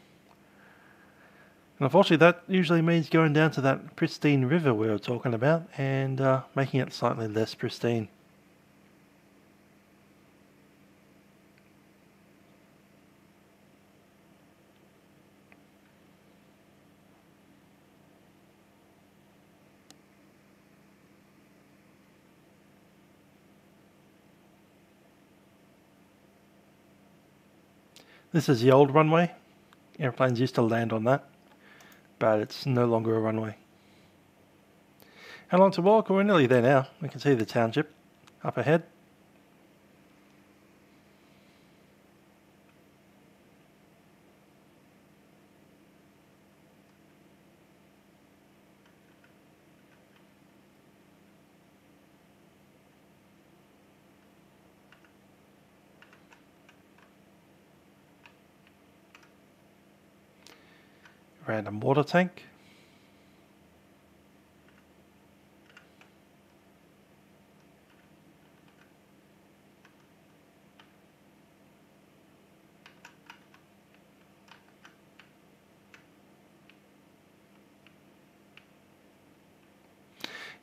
And unfortunately, that usually means going down to that pristine river we were talking about and uh, making it slightly less pristine. This is the old runway. Airplanes used to land on that, but it's no longer a runway. How long to walk? We're nearly there now. We can see the township up ahead. Random water tank.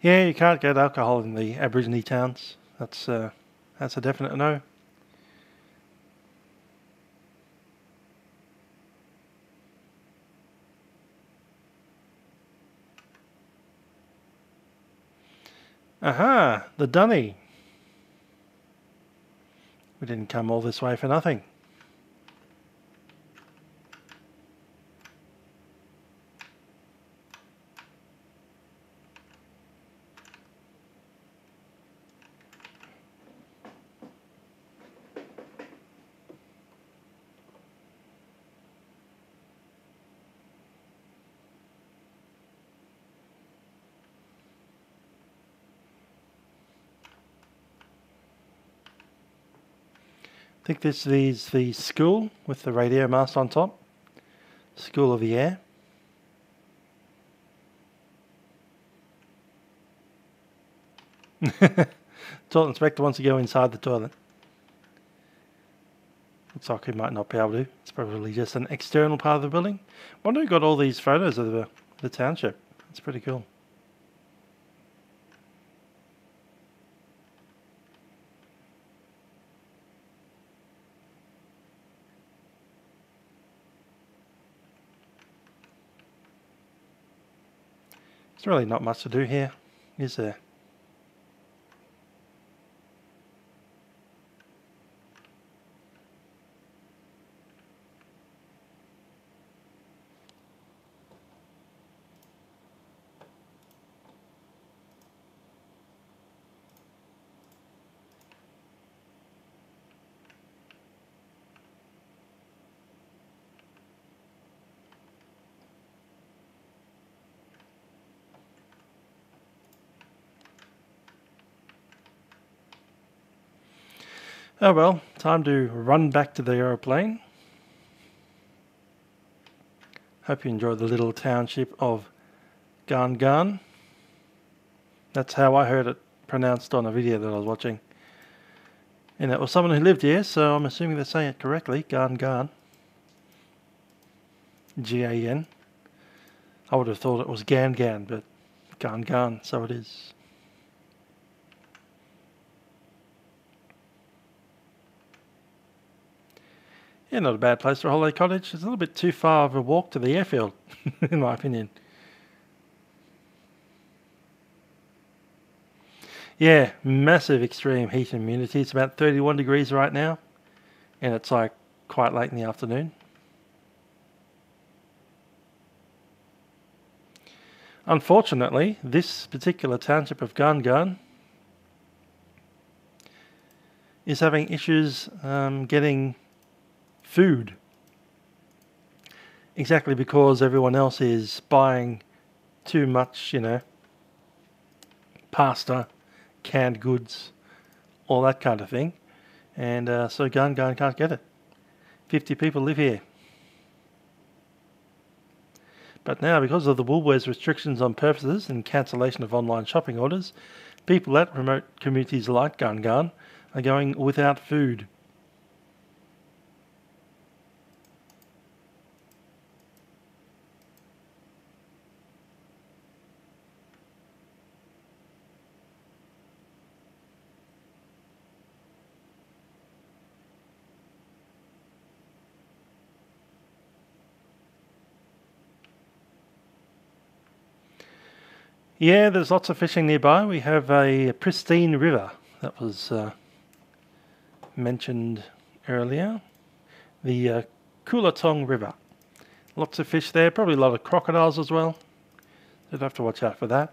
Yeah, you can't get alcohol in the Aborigine towns. That's uh, that's a definite no. Aha, the dunny. We didn't come all this way for nothing. This is the school with the radio mast on top. School of the Air. *laughs* toilet inspector wants to go inside the toilet. Looks like he might not be able to. It's probably just an external part of the building. wonder who got all these photos of the, the township. It's pretty cool. There's really not much to do here, is there? Oh well, time to run back to the aeroplane. Hope you enjoyed the little township of Gan Gan. That's how I heard it pronounced on a video that I was watching. And it was someone who lived here, so I'm assuming they're saying it correctly. Gan Gan. G A N. I would have thought it was Gan Gan, but Gan Gan, so it is. yeah, not a bad place for a holiday cottage. It's a little bit too far of a walk to the airfield, *laughs* in my opinion. Yeah, massive extreme heat and humidity. It's about 31 degrees right now, and it's like quite late in the afternoon. Unfortunately, this particular township of Gan Gan is having issues um, getting food. Exactly because everyone else is buying too much, you know, pasta, canned goods, all that kind of thing. And uh, so Gun can't get it. 50 people live here. But now, because of the Woolworths restrictions on purchases and cancellation of online shopping orders, people at remote communities like Gan Gan are going without food. Yeah, there's lots of fishing nearby. We have a pristine river that was uh, mentioned earlier. The uh, Koolatong River. Lots of fish there, probably a lot of crocodiles as well. You'd have to watch out for that.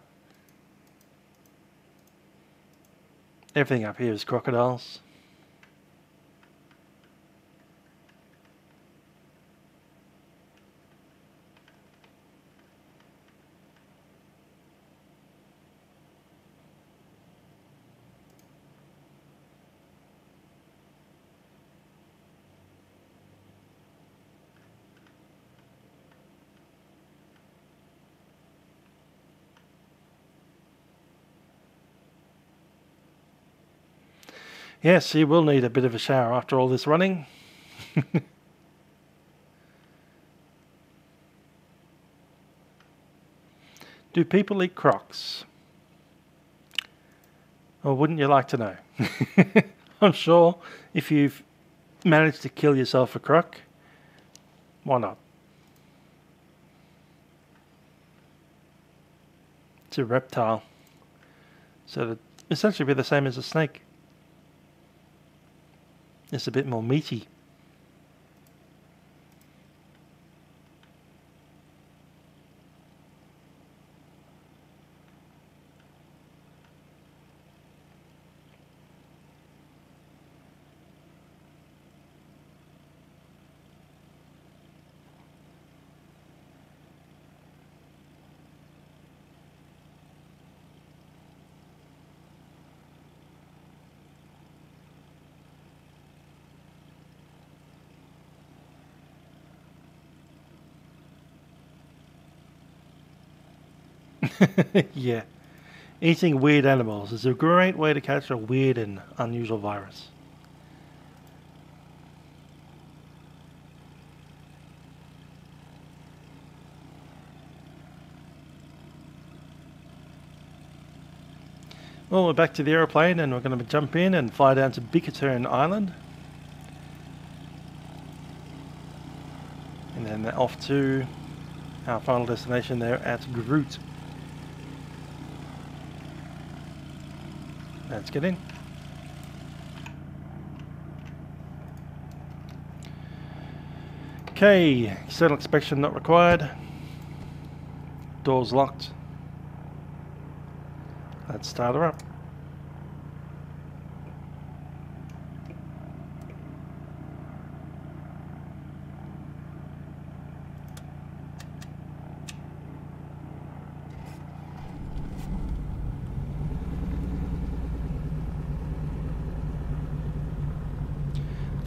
Everything up here is crocodiles. Yes, you will need a bit of a shower after all this running. *laughs* Do people eat crocs? Or wouldn't you like to know? *laughs* I'm sure if you've managed to kill yourself a croc, why not? It's a reptile. So it'd essentially be the same as a snake. It's a bit more meaty. *laughs* yeah. Eating weird animals is a great way to catch a weird and unusual virus. Well, we're back to the aeroplane and we're going to jump in and fly down to Bickerton Island. And then off to our final destination there at Groote. Let's get in. Okay, external inspection not required. Doors locked. Let's start her up.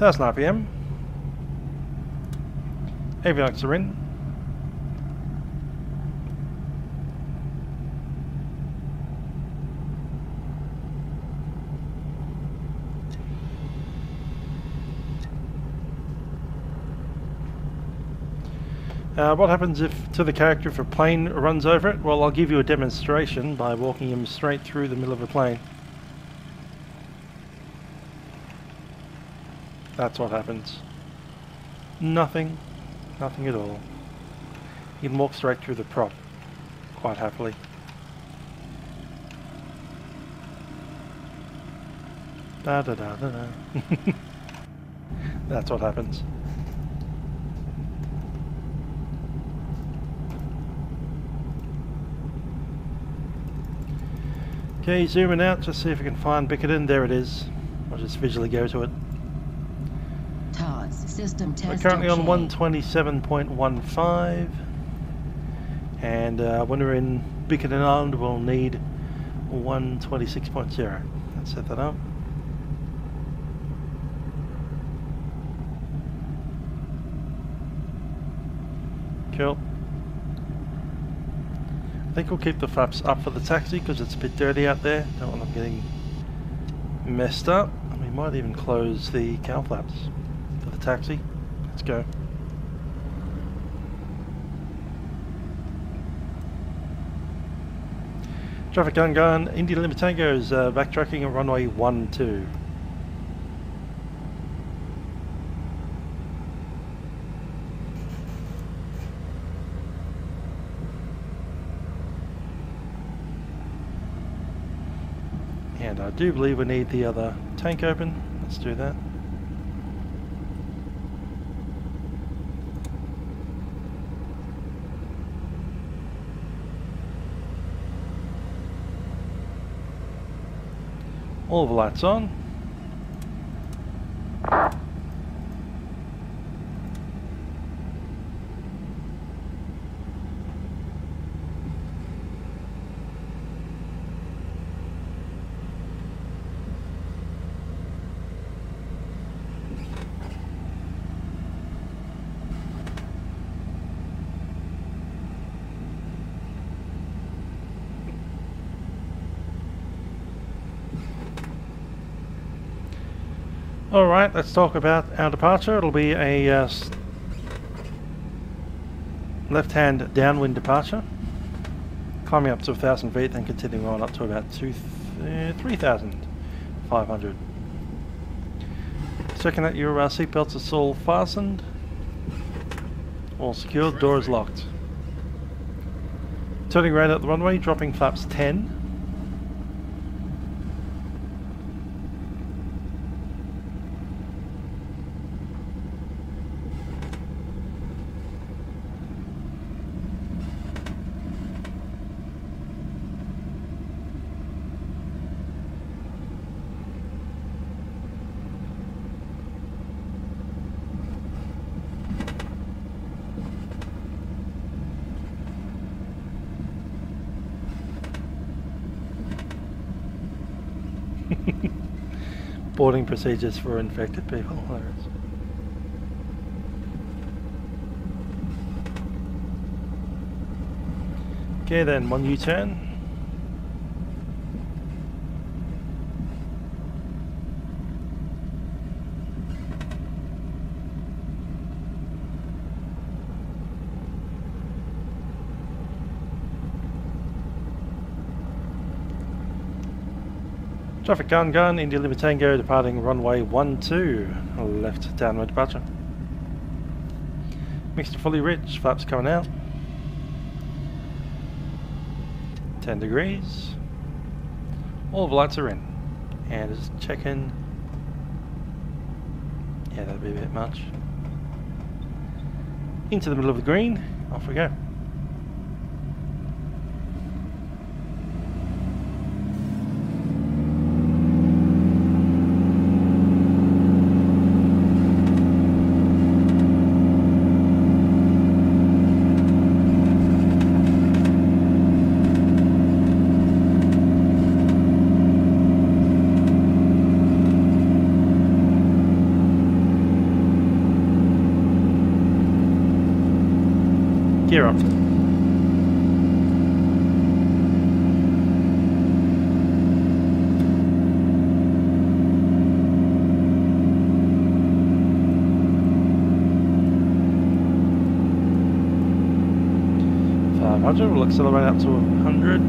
That's 9 pm. Avionics are in. Uh, what happens if to the character if a plane runs over it? Well, I'll give you a demonstration by walking him straight through the middle of a plane. That's what happens. Nothing. Nothing at all. You can walk straight through the prop. Quite happily. Da da da da da. *laughs* That's what happens. Okay, zooming out, just see if we can find Bickerton. There it is. I'll just visually go to it. System We're test currently on 127.15 and uh, when we're in Bickerton Island we'll need 126.0. Let's set that up. Cool. I think we'll keep the flaps up for the taxi because it's a bit dirty out there. Don't want them getting messed up. We might even close the cowl flaps taxi. Let's go. Traffic Gan Gan. India Lima Tango is uh, backtracking at runway 12. And I do believe we need the other tank open. Let's do that. All the lights on. Alright, let's talk about our departure. It'll be a uh, left-hand downwind departure, climbing up to 1,000 feet, then continuing on up to about two th- uh, 3,500. Checking that your uh, seatbelts are all fastened, all secured, door is locked. Turning around at the runway, dropping flaps 10. Procedures for infected people. Okay then, one U-turn. Traffic Gan Gan, India Lima Tango departing runway 12, left downward departure. Mixed fully rich, flaps coming out. 10 degrees. All the lights are in. And just check in. Yeah, that'd be a bit much. Into the middle of the green, off we go. Gear up. Five hundred. We'll accelerate up to hundred.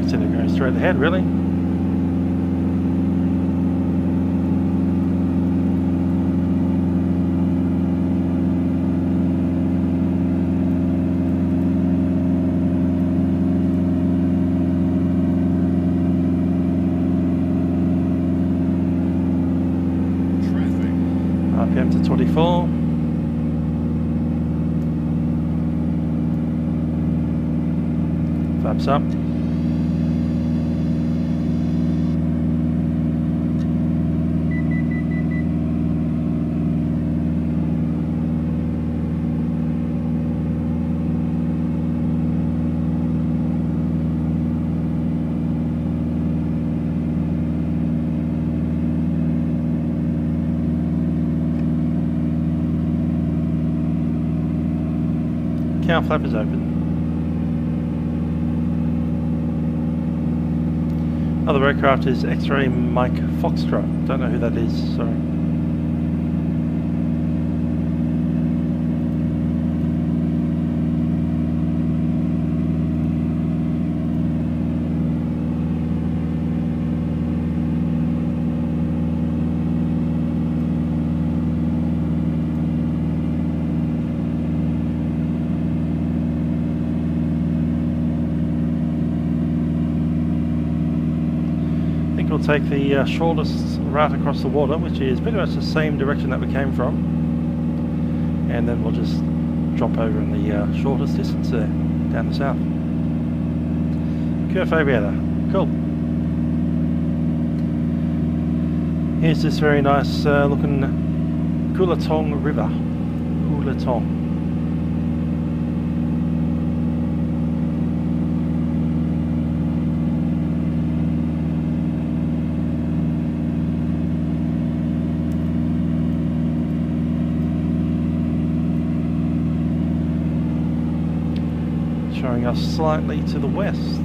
Consider going straight ahead, really. RPM to 24. Flaps up. Cowl flap is open. Other aircraft is X-Ray Mike Foxtrot. Don't know who that is, sorry. I think we'll take the uh, shortest route across the water, which is pretty much the same direction that we came from. And then we'll just drop over in the uh, shortest distance there, down the south. Curve aviator, cool. Here's this very nice uh, looking Koolatong River. Koolatong. Us slightly to the west.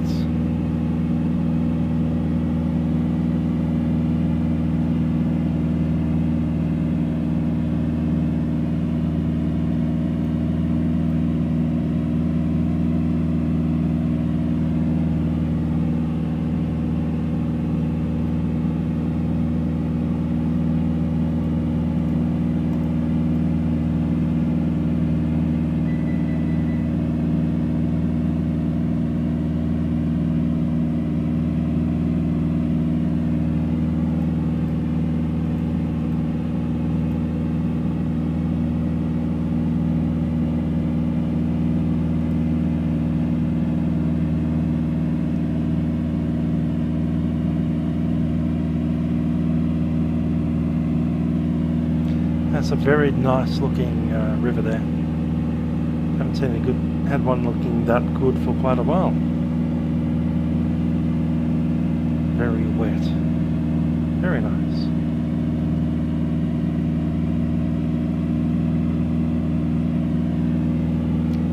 That's a very nice looking uh, river there. Haven't seen a good, had one looking that good for quite a while. Very wet. Very nice.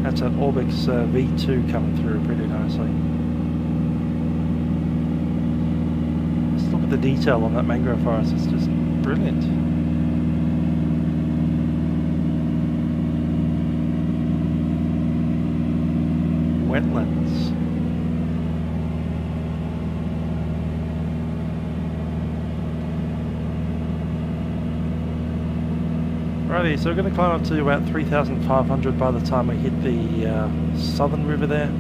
That's an Orbx uh, V2 coming through pretty nicely. Just look at the detail on that mangrove forest, it's just brilliant. Wetlands. Righty, so we're going to climb up to about 3,500 by the time we hit the uh, southern river there.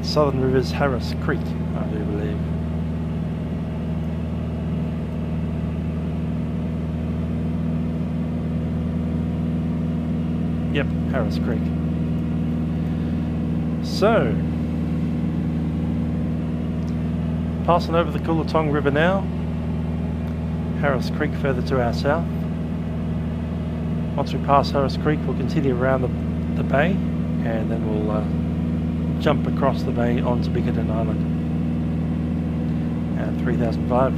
That southern Rivers Harris Creek, I do believe. Yep, Harris Creek. So, passing over the Koolatong River now. Harris Creek further to our south. Once we pass Harris Creek, we'll continue around the, the bay and then we'll uh, jump across the bay onto Bickerton Island at 3005.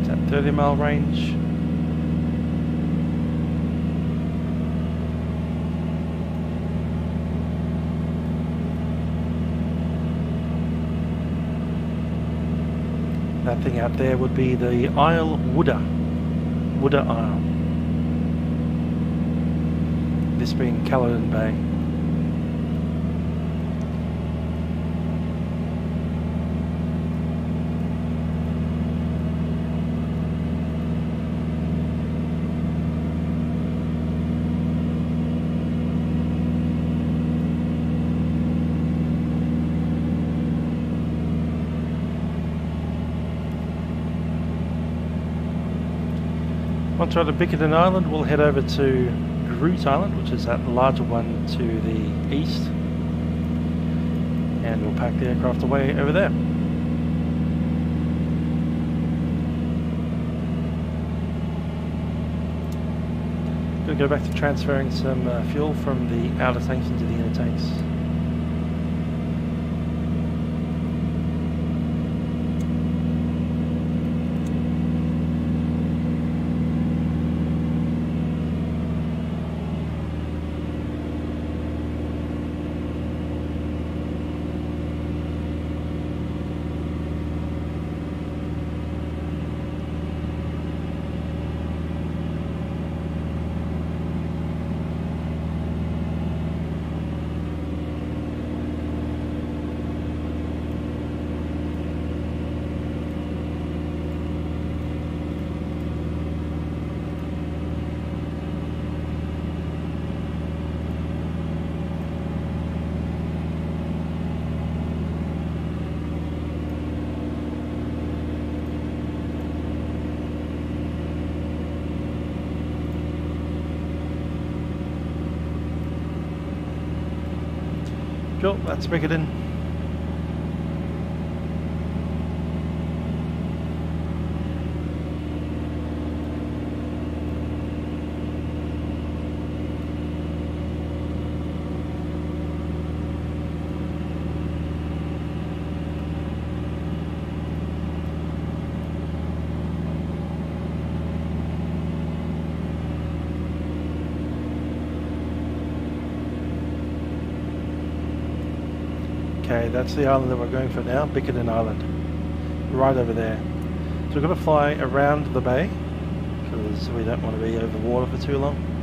It's at 30 mile range. that thing out there would be the Isle Woodah. Woodah Isle. This being Caledon Bay. We're at Bickerton Island, we'll head over to Groote Island, which is that larger one to the east. And we'll pack the aircraft away over there. Gonna go back to transferring some uh, fuel from the outer tanks into the inner tanks. Cool, that's it Okay, that's the island that we're going for now, Bickerton Island. Right over there. So we're going to fly around the bay, because we don't want to be over water for too long.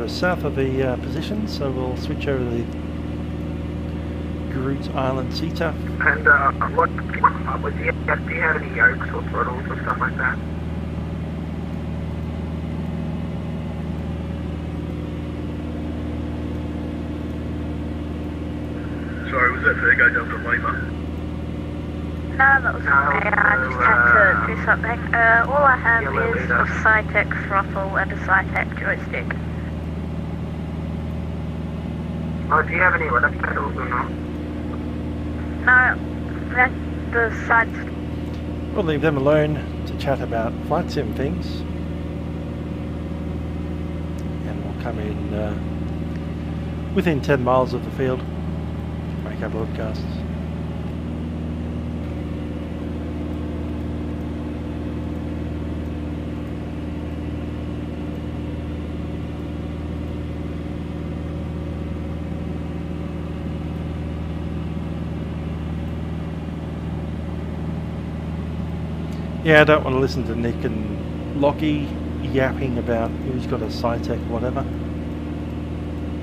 And we're south of the uh, position, so we'll switch over to the Groote Island CTAF. And uh, what, was the, do you have any yokes or throttles or stuff like that? Sorry, was that Virgo Delta Lima? No, that was No, okay. I no, just had to uh, do something. Uh, all I have yellow is leader. a Saitek throttle and a Saitek joystick. Oh, do you have any rudder pedals or not? No, that's the sides. We'll leave them alone to chat about flight sim things. And we'll come in uh, within 10 miles of the field make our broadcasts. Yeah, I don't want to listen to Nick and Lockie yapping about who's got a Saitek whatever.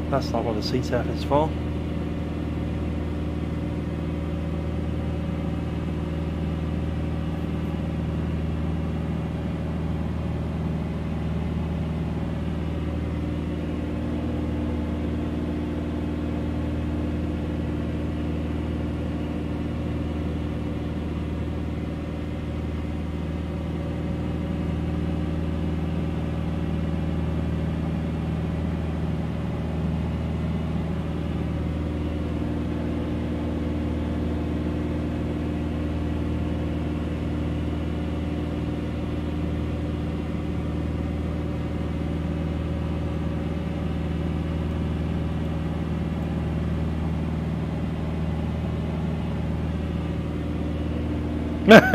That's not what a CTAF is for.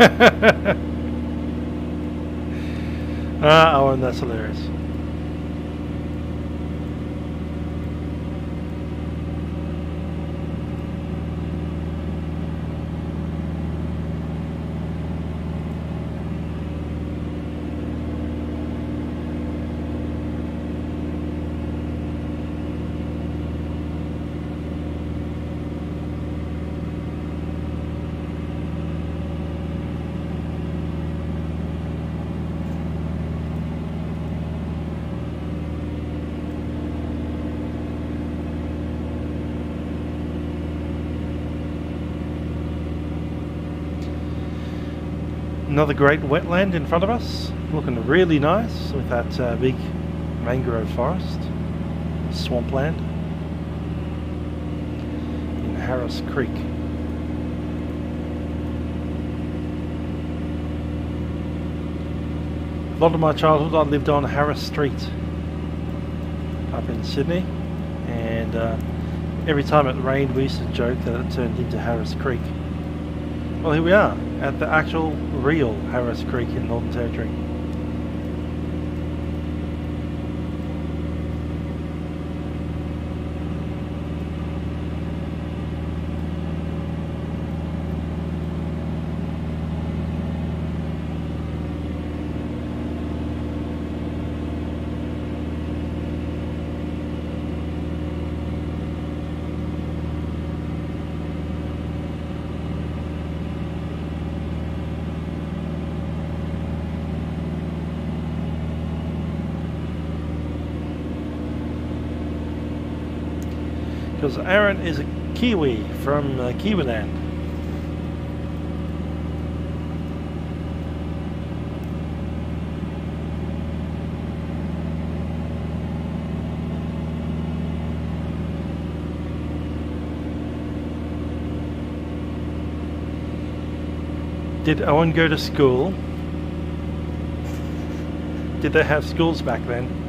*laughs* ah, Owen, that's hilarious. Another great wetland in front of us, looking really nice with that uh, big mangrove forest, swampland in Harris Creek. A lot of my childhood I lived on Harris Street up in Sydney and uh, every time it rained we used to joke that it turned into Harris Creek. Well here we are at the actual real Harris Creek in Northern Territory. Because Aaron is a Kiwi from uh, Kiwiland. Did Owen go to school? Did they have schools back then?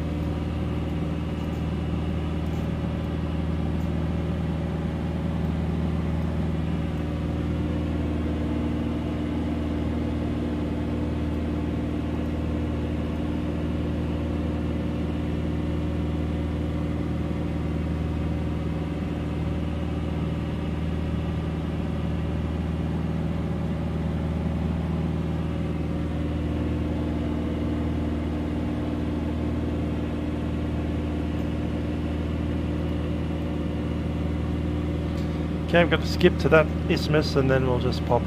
Okay, I'm going to skip to that isthmus and then we'll just pop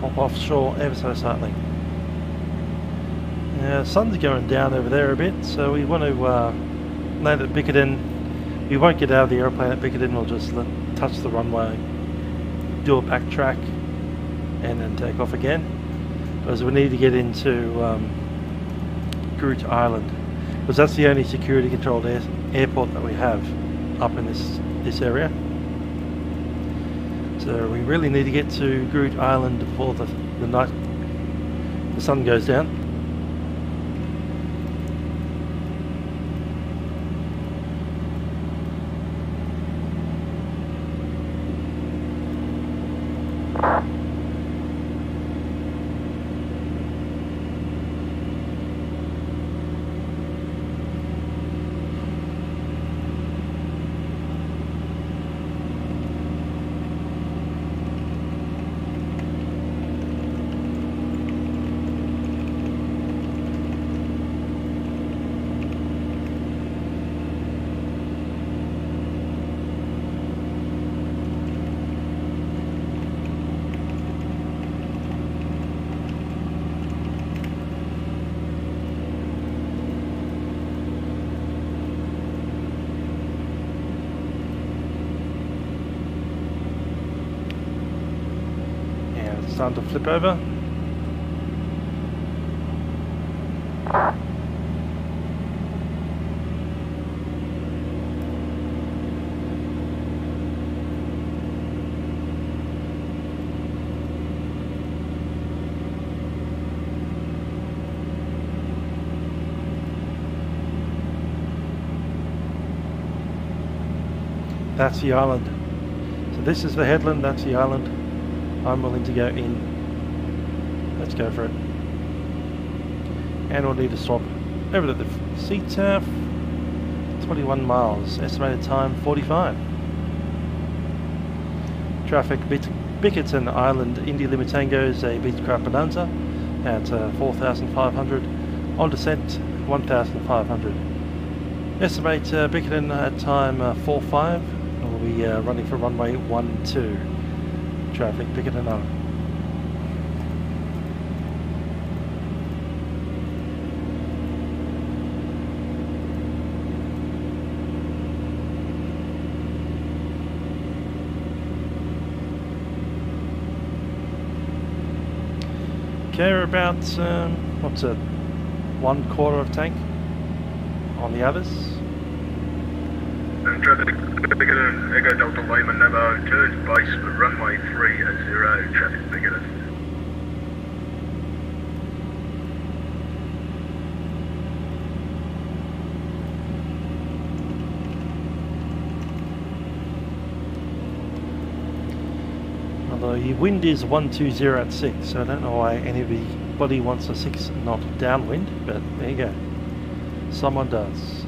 pop offshore ever so slightly. Yeah, sun's going down over there a bit, so we want to uh, land at Bickerton. We won't get out of the airplane at Bickerton, we'll just let, touch the runway, do a backtrack, and then take off again. Because we need to get into um, Groote Eylandt, because that's the only security controlled air airport that we have up in this this area. So we really need to get to Groote Eylandt before the, the night the sun goes down. And it's time to flip over. That's the island. So this is the headland, that's the island. I'm willing to go in. Let's go for it. And we'll need to swap over to the CTAF. 21 miles, estimated time 45. Traffic Bit Bickerton Island, Indy Lima Tango is a Beechcraft Bonanza at uh, 4,500. On descent, 1,500. Estimate uh, Bickerton at time uh, 45. We'll be uh, running for runway 12. Traffic Bickerton Island. Okay, we're about, um, what's it, one quarter of tank on the others. And traffic Biggin, Echo Delta Lima Navo, turns base for runway 3 at 0, traffic. Although the wind is 120 at 6, so I don't know why anybody wants a 6 knot downwind, but there you go. Someone does.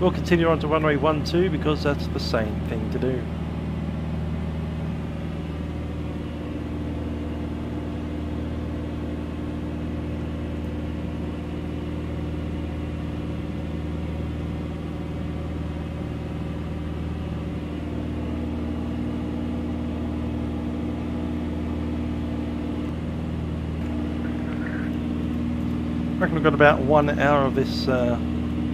We'll continue on to runway 12 because that's the same thing to do. Got about one hour of this uh,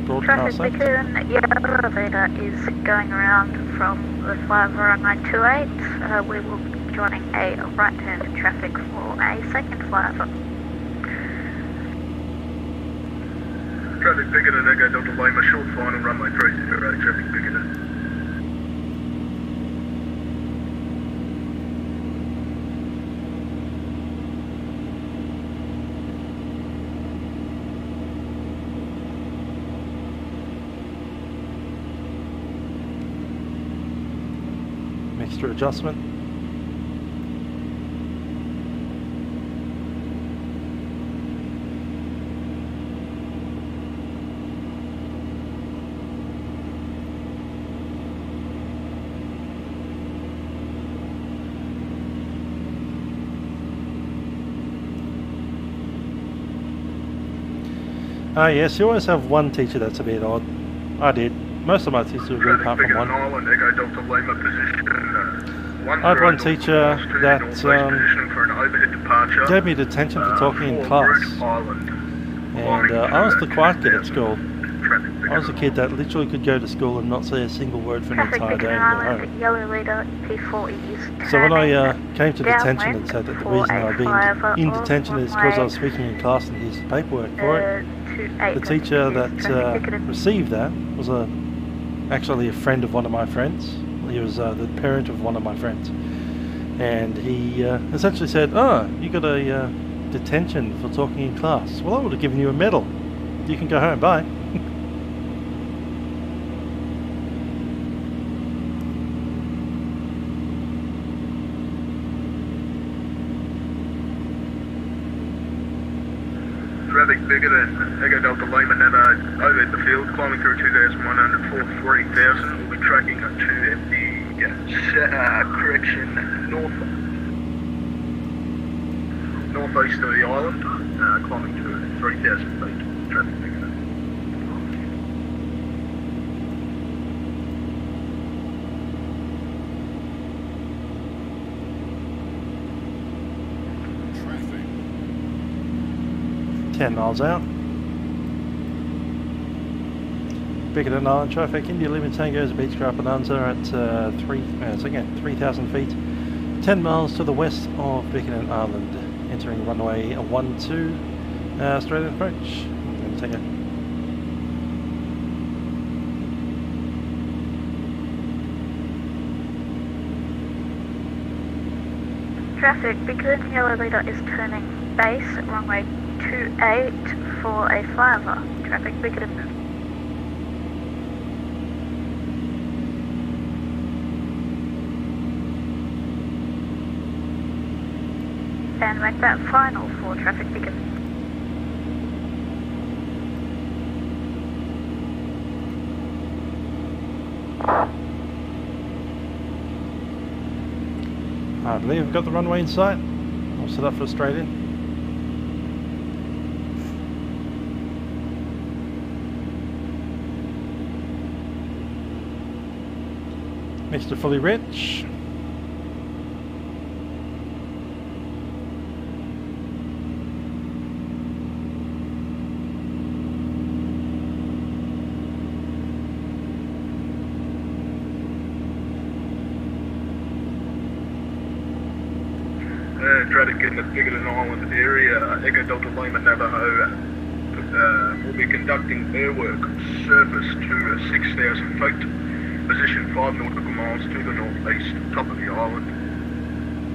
broadcast. Traffic. Beacon, your elevator is going around from the flyover runway 28. Uh, we will be joining a right turn traffic for a second flyover. Traffic Biggin, Echo Delta Lima, short final runway 30, traffic Biggin. Mixture adjustment. Ah yes, you always have one teacher that's a bit odd. I did. Most of my teachers were apart from one. I had one teacher that, um, position for an overhead departure. Gave me detention for uh, talking in class. And uh, I was the quiet kid at school. I was a kid that literally could go to school and not say a single word for an entire day and go home. yellow leader P40 is So when I uh, came to detention and said that the reason I'd been in detention is because I was speaking in class and here's the paperwork for it, uh, to eight the teacher that uh, received that was a actually a friend of one of my friends. He was uh, the parent of one of my friends, and he uh, essentially said, "Oh, you got a uh, detention for talking in class. Well, I would have given you a medal. You can go home. Bye." Traffic Bickerton Echo Delta Lima Nano over the field, climbing through 2,100 for 3,000. We'll tracking to the *laughs* uh, correction north northeast of the island, uh, climbing to 3,000 feet. Traffic Bickerton. Traffic. 10 miles out. Bickerton Island traffic, India Lima Tango's Beechcraft Bonanza at uh, three, uh, again, 3,000 feet, 10 miles to the west of Bickerton Island, entering runway 12, uh, straight approach. Lima Tango. Traffic, because the yellow leader is turning base runway 28 for a flyover. Traffic, Bickett that final for traffic beacon. I believe we've got the runway in sight. All set up for Australian. Mr. Fully Rich. Uh, traffic in the Bickerton Island area, Echo Delta Lima Navajo uh, will be conducting airwork surface to uh, 6,000 feet, position 5 nautical miles to the northeast, top of the island.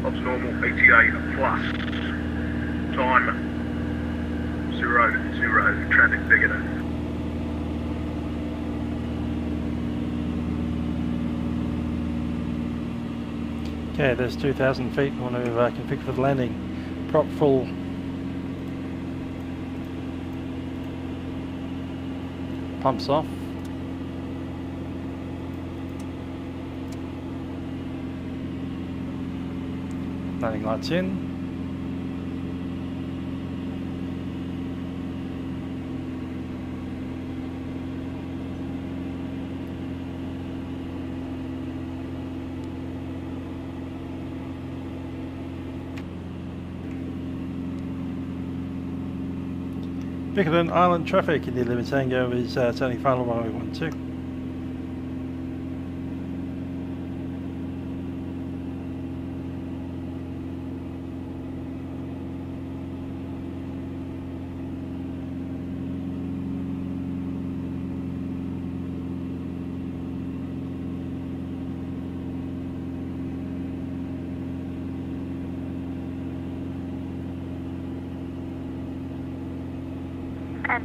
Ops normal ETA plus, time 0, 0, traffic Bickerton. Okay, there's 2,000 feet. Want to uh, for the landing. Prop full. Pumps off. Landing lights in. Bickerton Island traffic in the Tango is uh, turning final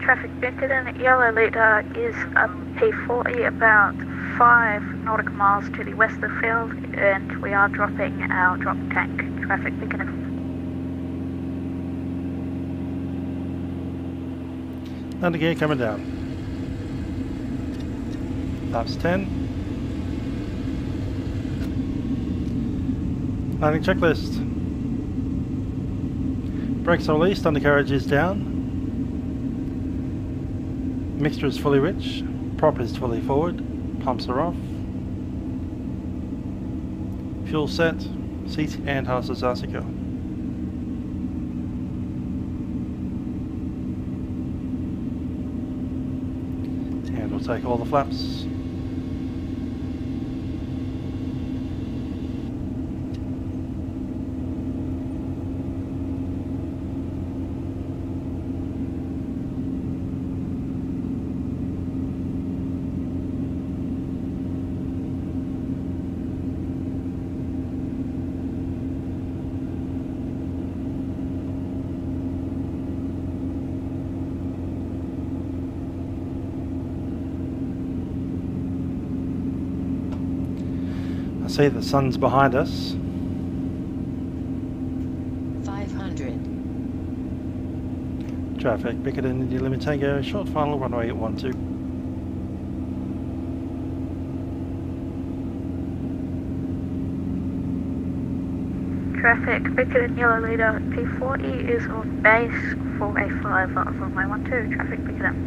runway 12. And traffic Bickerton, yellow leader is um, a P40 about 5 nautical miles to the west of the field and we are dropping our drop tank traffic Bickerton. Landing gear coming down. Laps 10. Landing checklist. Brakes are released, undercarriage is down. Mixture is fully rich, prop is fully forward, pumps are off. Fuel set, seat and harnesses are secure. And we'll take all the flaps. I see the sun's behind us. 500, Traffic, Bickerton, India Lima Tango, short final runway at 12. Traffic Bickerton, yellow leader P40 is on base for a 5 of runway 12, traffic Bickerton.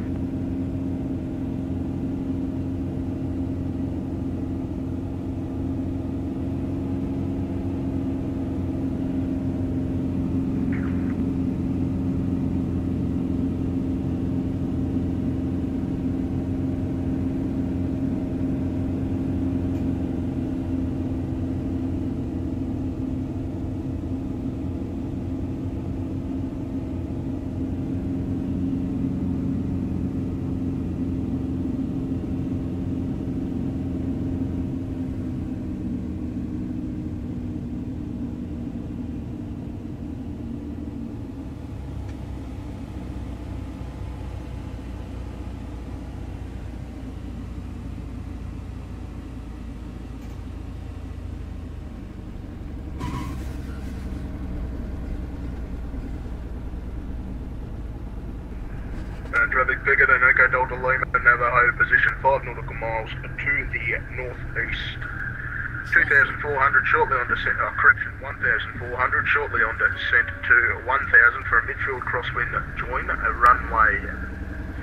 Shortly on descent to 1,000 for a midfield crosswind join, a runway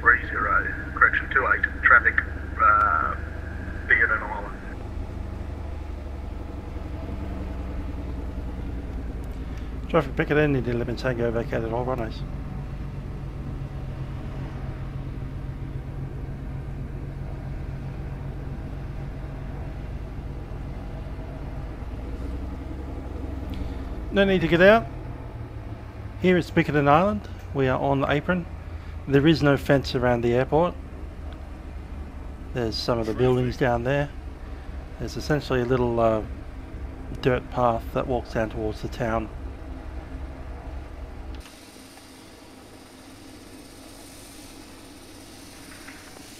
30, correction, 28, traffic uh, Bickerton Island. Traffic picket in, India Lima Tango vacated all runways. No need to get out. Here is Bickerton Island. We are on the apron. There is no fence around the airport. There's some of the buildings down there. There's essentially a little uh, dirt path that walks down towards the town.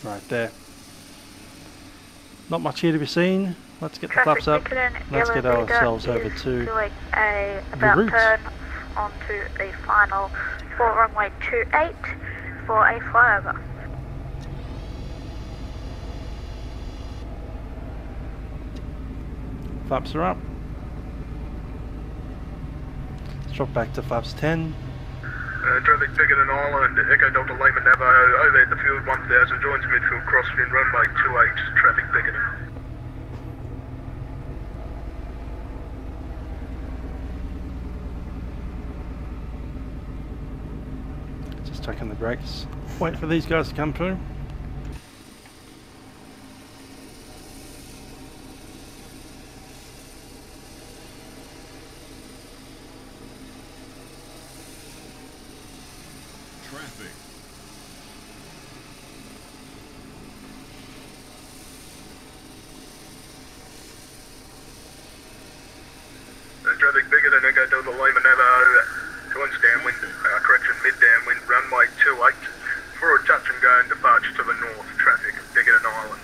Right there. Not much here to be seen. Let's get the flaps up. Let's get ourselves over to doing a about route. turn onto the final for runway 28 for a flyover. flaps are up. Let's drop back to flaps 10. Uh, traffic Bickerton Island, Echo Delta Lima Navajo, over at the field 1000, joins midfield crosswind, runway 28, traffic bigger checking the brakes. Wait for these guys to come through. Traffic. Uh, traffic Bickerton Echo Delta Lima Navajo, joins downwind, uh, correction, mid downwind, runway 28, for a touch and go and departure to the north, traffic Bickerton Island.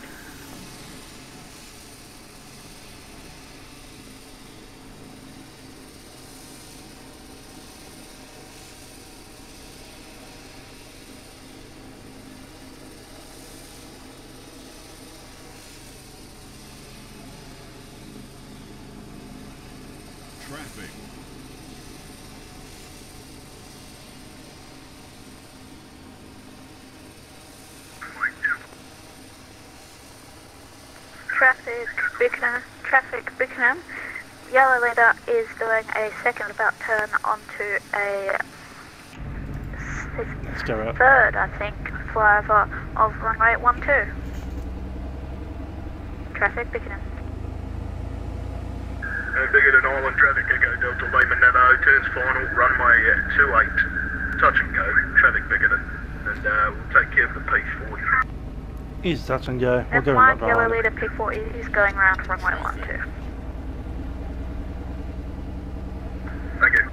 Traffic. Traffic Bickerton, traffic Bickerton. Yellow leader is doing a second about turn onto a Let's go out. third, I think, flyover of runway 12. Traffic Bickerton. Uh, Bickerton Island, traffic Echo Delta Lima Navajo, turns final, runway uh, 28, touch and go, traffic Bickerton, and uh, we'll take care of the P40. Easy touch and go. We'll That's go in fine, that yellow line. leader P40 is going around runway 12. Thank you.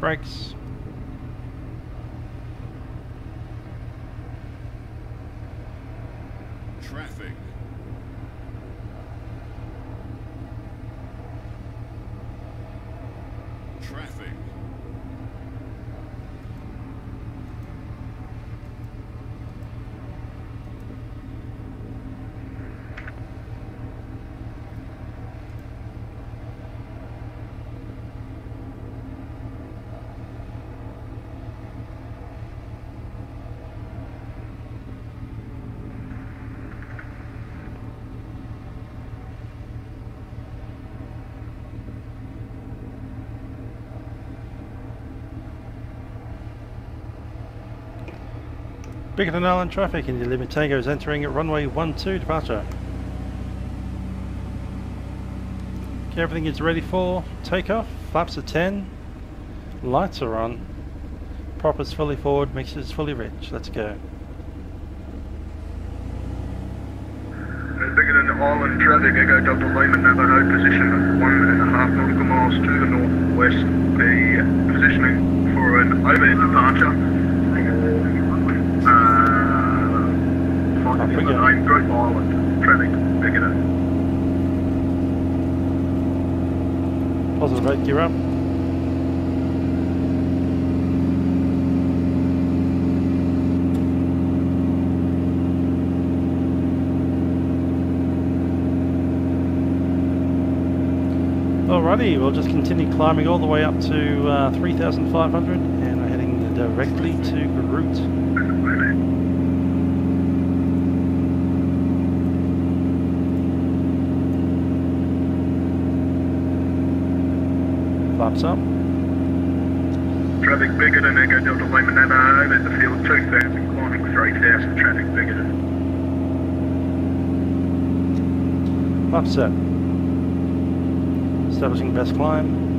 Brakes. Traffic. Traffic. Bickerton Island traffic. India Lima Tango is entering at runway 12 departure. Okay, everything is ready for takeoff. Flaps are 10. Lights are on. Prop is fully forward, mixers fully rich. Let's go. Than Island, traffic Echo Delta Lima Navajo, position one and a half nautical miles to the northwest. The positioning for an overhead departure. Up finding go. the name Group Island, traffic Bickerton. Positive 8 gear up. Alrighty, we'll just continue climbing all the way up to uh, 3,500 and we're heading directly to Groote. Flaps up. Traffic Bickerton Echo Delta Lima Navajo over the field 2000, climbing 3000, traffic Bickerton. Flap set. Establishing best climb.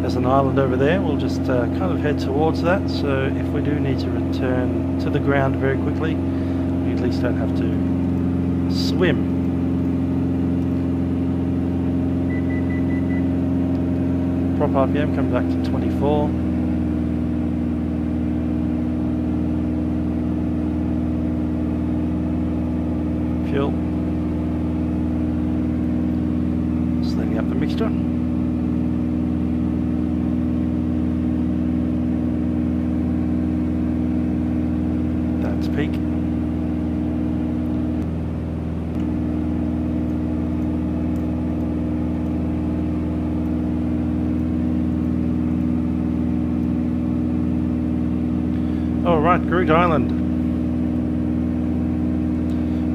There's an island over there, we'll just uh, kind of head towards that, so if we do need to return to the ground very quickly, we at least don't have to swim. Prop RPM comes back to 24. Fuel. Slinging up the mixture. That's peak. Groote Eylandt.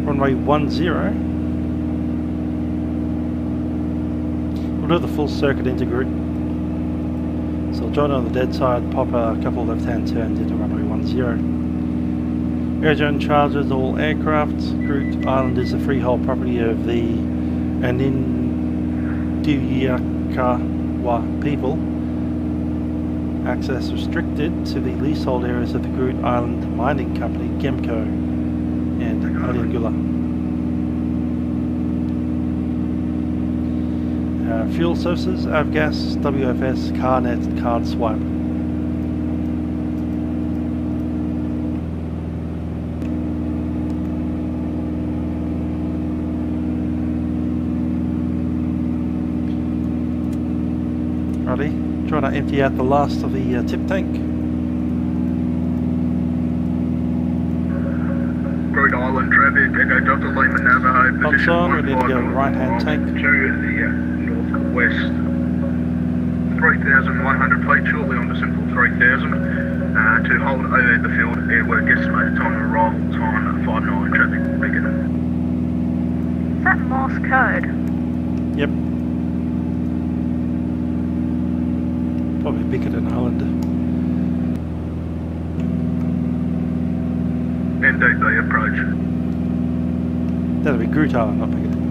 Runway 10. We'll do the full circuit into Groote. So I'll join on the dead side, pop a couple left-hand turns into runway 10. Airjourn charges all aircraft. Groote Eylandt is a freehold property of the Anindilyakwa people. Access restricted to the leasehold areas of the Groote Eylandt Mining Company, Gemco, and Alyangula. Uh, fuel sources, Avgas, WFS, CarNet, Card Swipe. Righty, trying to empty out the last of the uh, tip tank. Groote Eylandt traffic, Echo Delta Lima Navajo, Pumps position on, we need to go right-hand tank. To the uh, northwest. 3,100 plate shortly on the simple 3,000. Uh, to hold over the field, airwork estimated time of arrival, time 59, traffic bigger Is that Morse code? Yep. Bickerton Island. NDB approach. That'll be Groote Eylandt, not Bickerton. *laughs*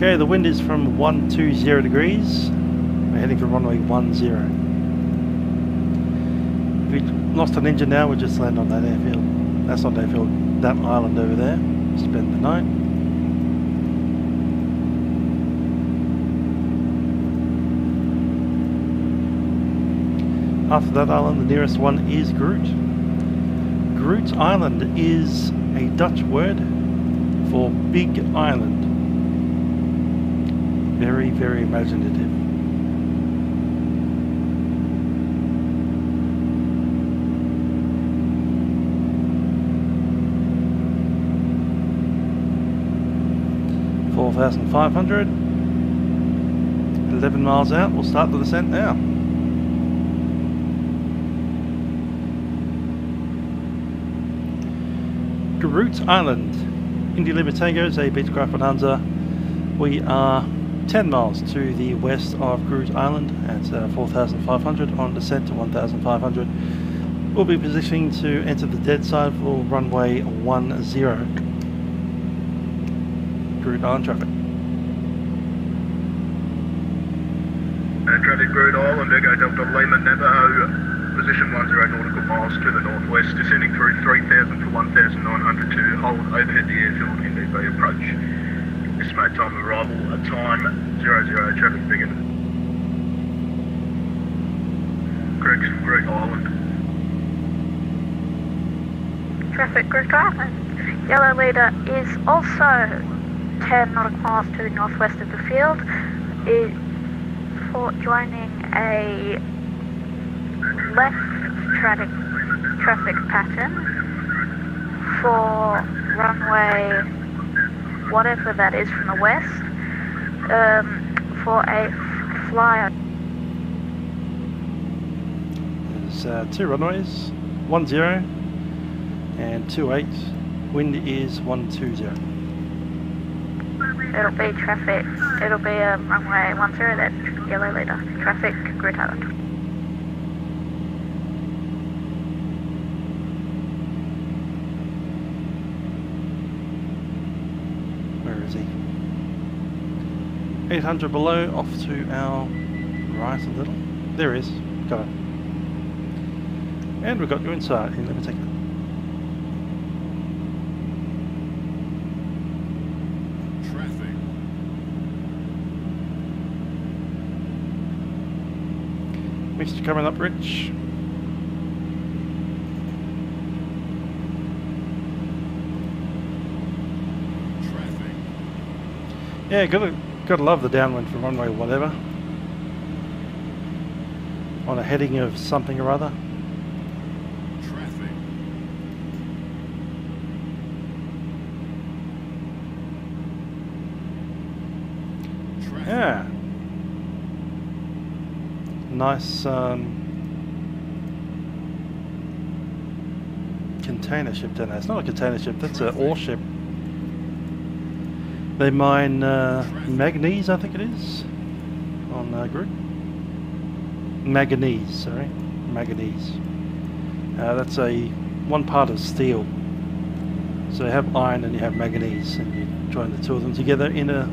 Okay, the wind is from 120 degrees. We're heading for runway 10. If we lost an engine now, we'd just land on that airfield. That's not airfield, that island over there. Spend the night. After that island, the nearest one is Groote. Groote Eylandt is a Dutch word for big island. Very, very imaginative. Four thousand five hundred. Eleven miles out. We'll start the descent now. Groote Eylandt, Indy Lima Tango, a Beechcraft Bonanza. We are 10 miles to the west of Groote Eylandt at uh, 4,500 on descent to 1,500. We'll be positioning to enter the dead side for runway 10. Groote Eylandt traffic. Uh, traffic Groote Eylandt, Echo Delta Lima Navajo, position 10 nautical miles to the northwest, descending through 3,000 for 1,900 to hold overhead the airfield in NDB approach. Estimate time of arrival, a time 00, traffic bigger. 6, Great Island. Traffic Great Island. Yellow leader is also 10 nautical miles to the northwest of the field. Is for joining a left traffic traffic pattern for runway whatever that is from the west um, for a flyer. There's uh, two runways, one zero and two eight. Wind is one two zero. It'll be traffic. It'll be um, runway one zero. That yellow leader. Traffic Island. Where is he? 800 below, off to our right a little. There he is. Got it. And we've got you inside in the particular. Traffic. Mixture coming up, Rich. Traffic. Yeah, gotta gotta love the downwind from runway whatever. On a heading of something or other. Traffic. Traffic. Yeah. Nice um, container ship down there. It's not a container ship, that's an ore ship. They mine uh, manganese, I think it is, on uh, Groote. Manganese, sorry. Manganese. Uh, that's a one part of steel. So you have iron and you have manganese, and you join the two of them together in a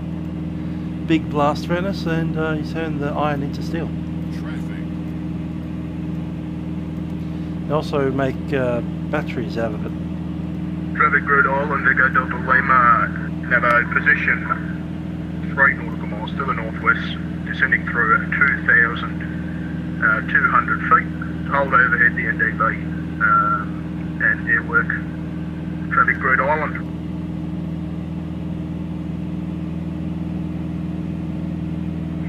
big blast furnace and uh, you turn the iron into steel. They also make uh, batteries out of it. Traffic Great Island, Echo Delta Lima, Navo position 3 nautical miles to the northwest, descending through at 2,200 feet. Hold overhead the NDB um, and airwork. Traffic Great Island.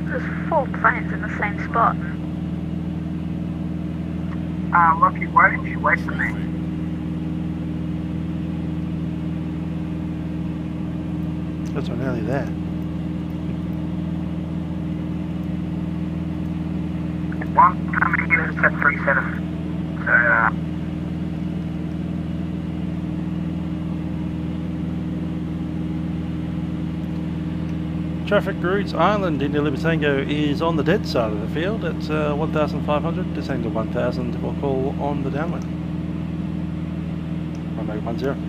There's four planes in the same spot. Uh, Rocky, why didn't you wait for me? That's we're nearly there. One coming in at 737. Traffic routes. Island in Lima Tango is on the dead side of the field at uh, 1500, descend to 1000 or call on the downwind. 1010.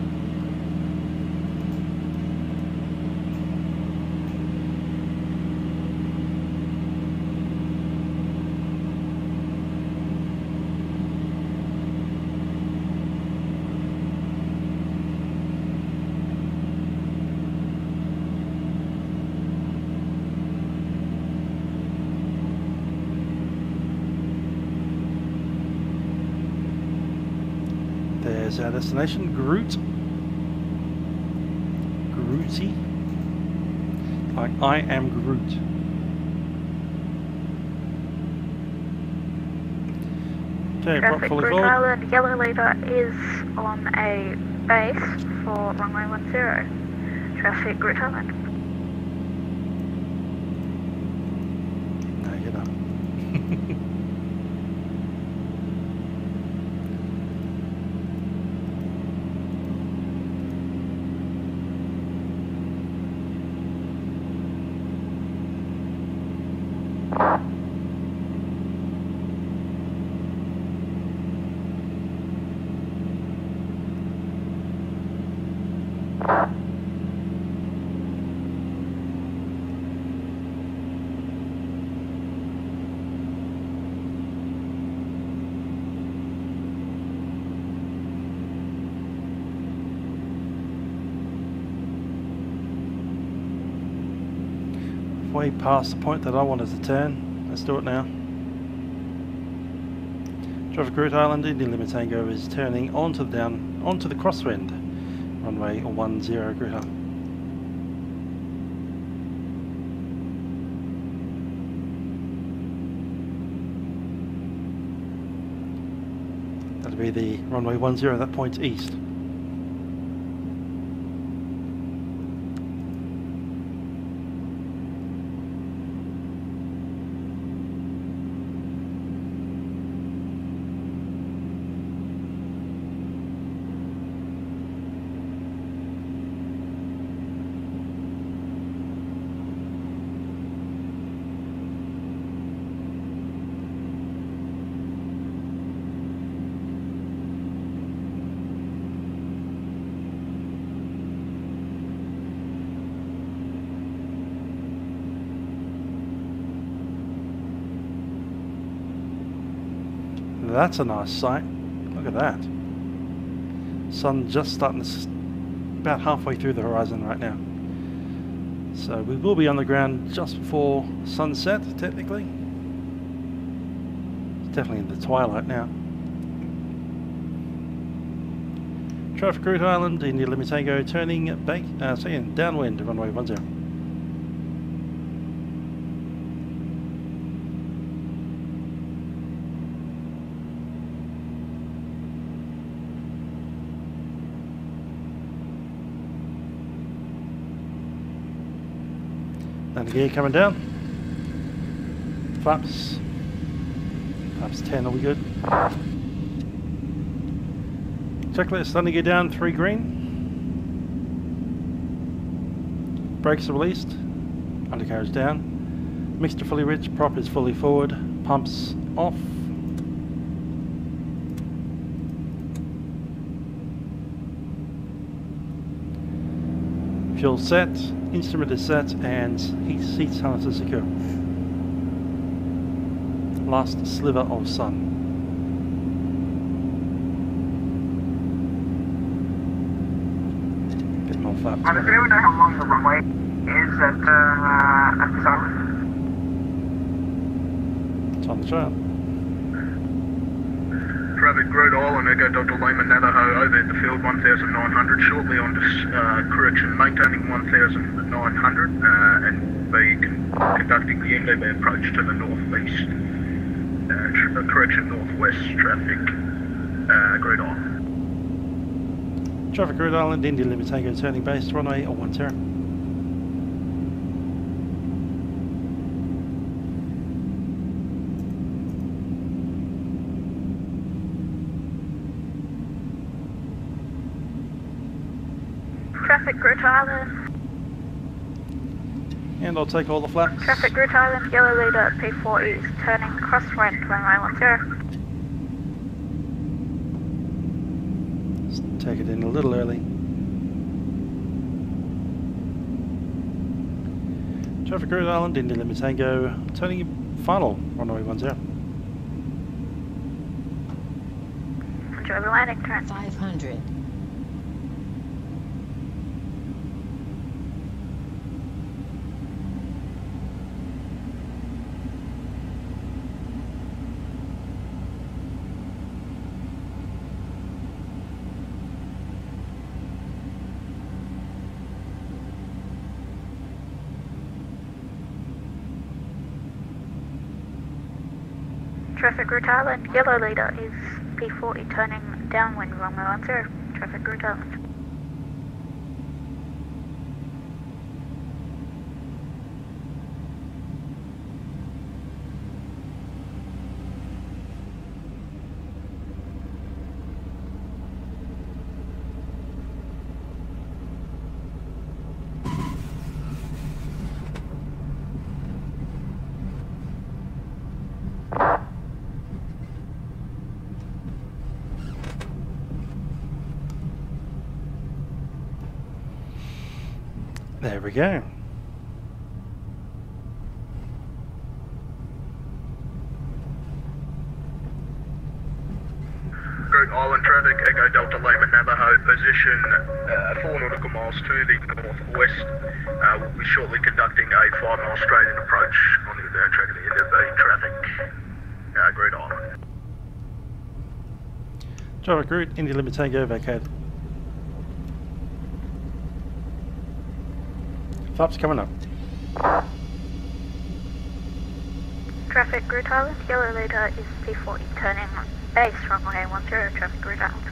destination, Groote. Grooty. Like, I am Groot. Okay, traffic. Groote Eylandt, yellow leader is on a base for runway 10. Traffic Groote Eylandt. Past the point that I wanted to turn. Let's do it now. Traffic Groote Eylandt, Indian Lima Tango is turning onto the down onto the crosswind, runway 10 Groote Eylandt. That'll be the runway 10, that points east. That's a nice sight. Look at that. Sun just starting to, about halfway through the horizon right now. So we will be on the ground just before sunset, technically. It's definitely in the twilight now. Traffic Groote Eylandt, India Lima Tango, turning back, uh, saying downwind, runway 10. And gear coming down. Flaps. Flaps 10, are we good? Checklist, to gear down, 3 green. Brakes are released. Undercarriage down. Mixture fully rich, prop is fully forward. Pumps off. Fuel set, instrument is set, and heat seats harness is secure. Last sliver of sun. Bit more flaps. Does anyone know how long the runway is at, uh, at this island? It's on the trail. Traffic Groote Eylandt, Echo Dr. Lima Navajo over at the field 1900, shortly on uh, correction, maintaining 1900 uh, and be con- conducting the NDB approach to the northeast. Uh, uh, correction, northwest traffic, uh, Groote Eylandt. Traffic Groote Eylandt, India Lima Tango turning base, runway 10. Traffic Groote Eylandt. And I'll take all the flaps. Traffic Groote Eylandt, yellow leader P4 is turning crosswind runway 10. Let's take it in a little early. Traffic Groote Eylandt, India Lima Tango, turning final, runway 10. Enjoy the landing turn. 500. Traffic yellow leader is P40 turning downwind runway 10. Traffic Groote Eylandt. There we go. Groote Eylandt traffic, Echo Delta Lima Navajo, position uh, 4 nautical miles to the northwest. Uh, we'll be shortly conducting a 5 mile straight in approach on the inbound track at the end of the traffic. Uh, Groote Eylandt. Traffic route, India Lima Tango vacated. Flaps coming up. Traffic Groote Eylandt, yellow leader is P40 turning base runway 10, traffic Groote Eylandt.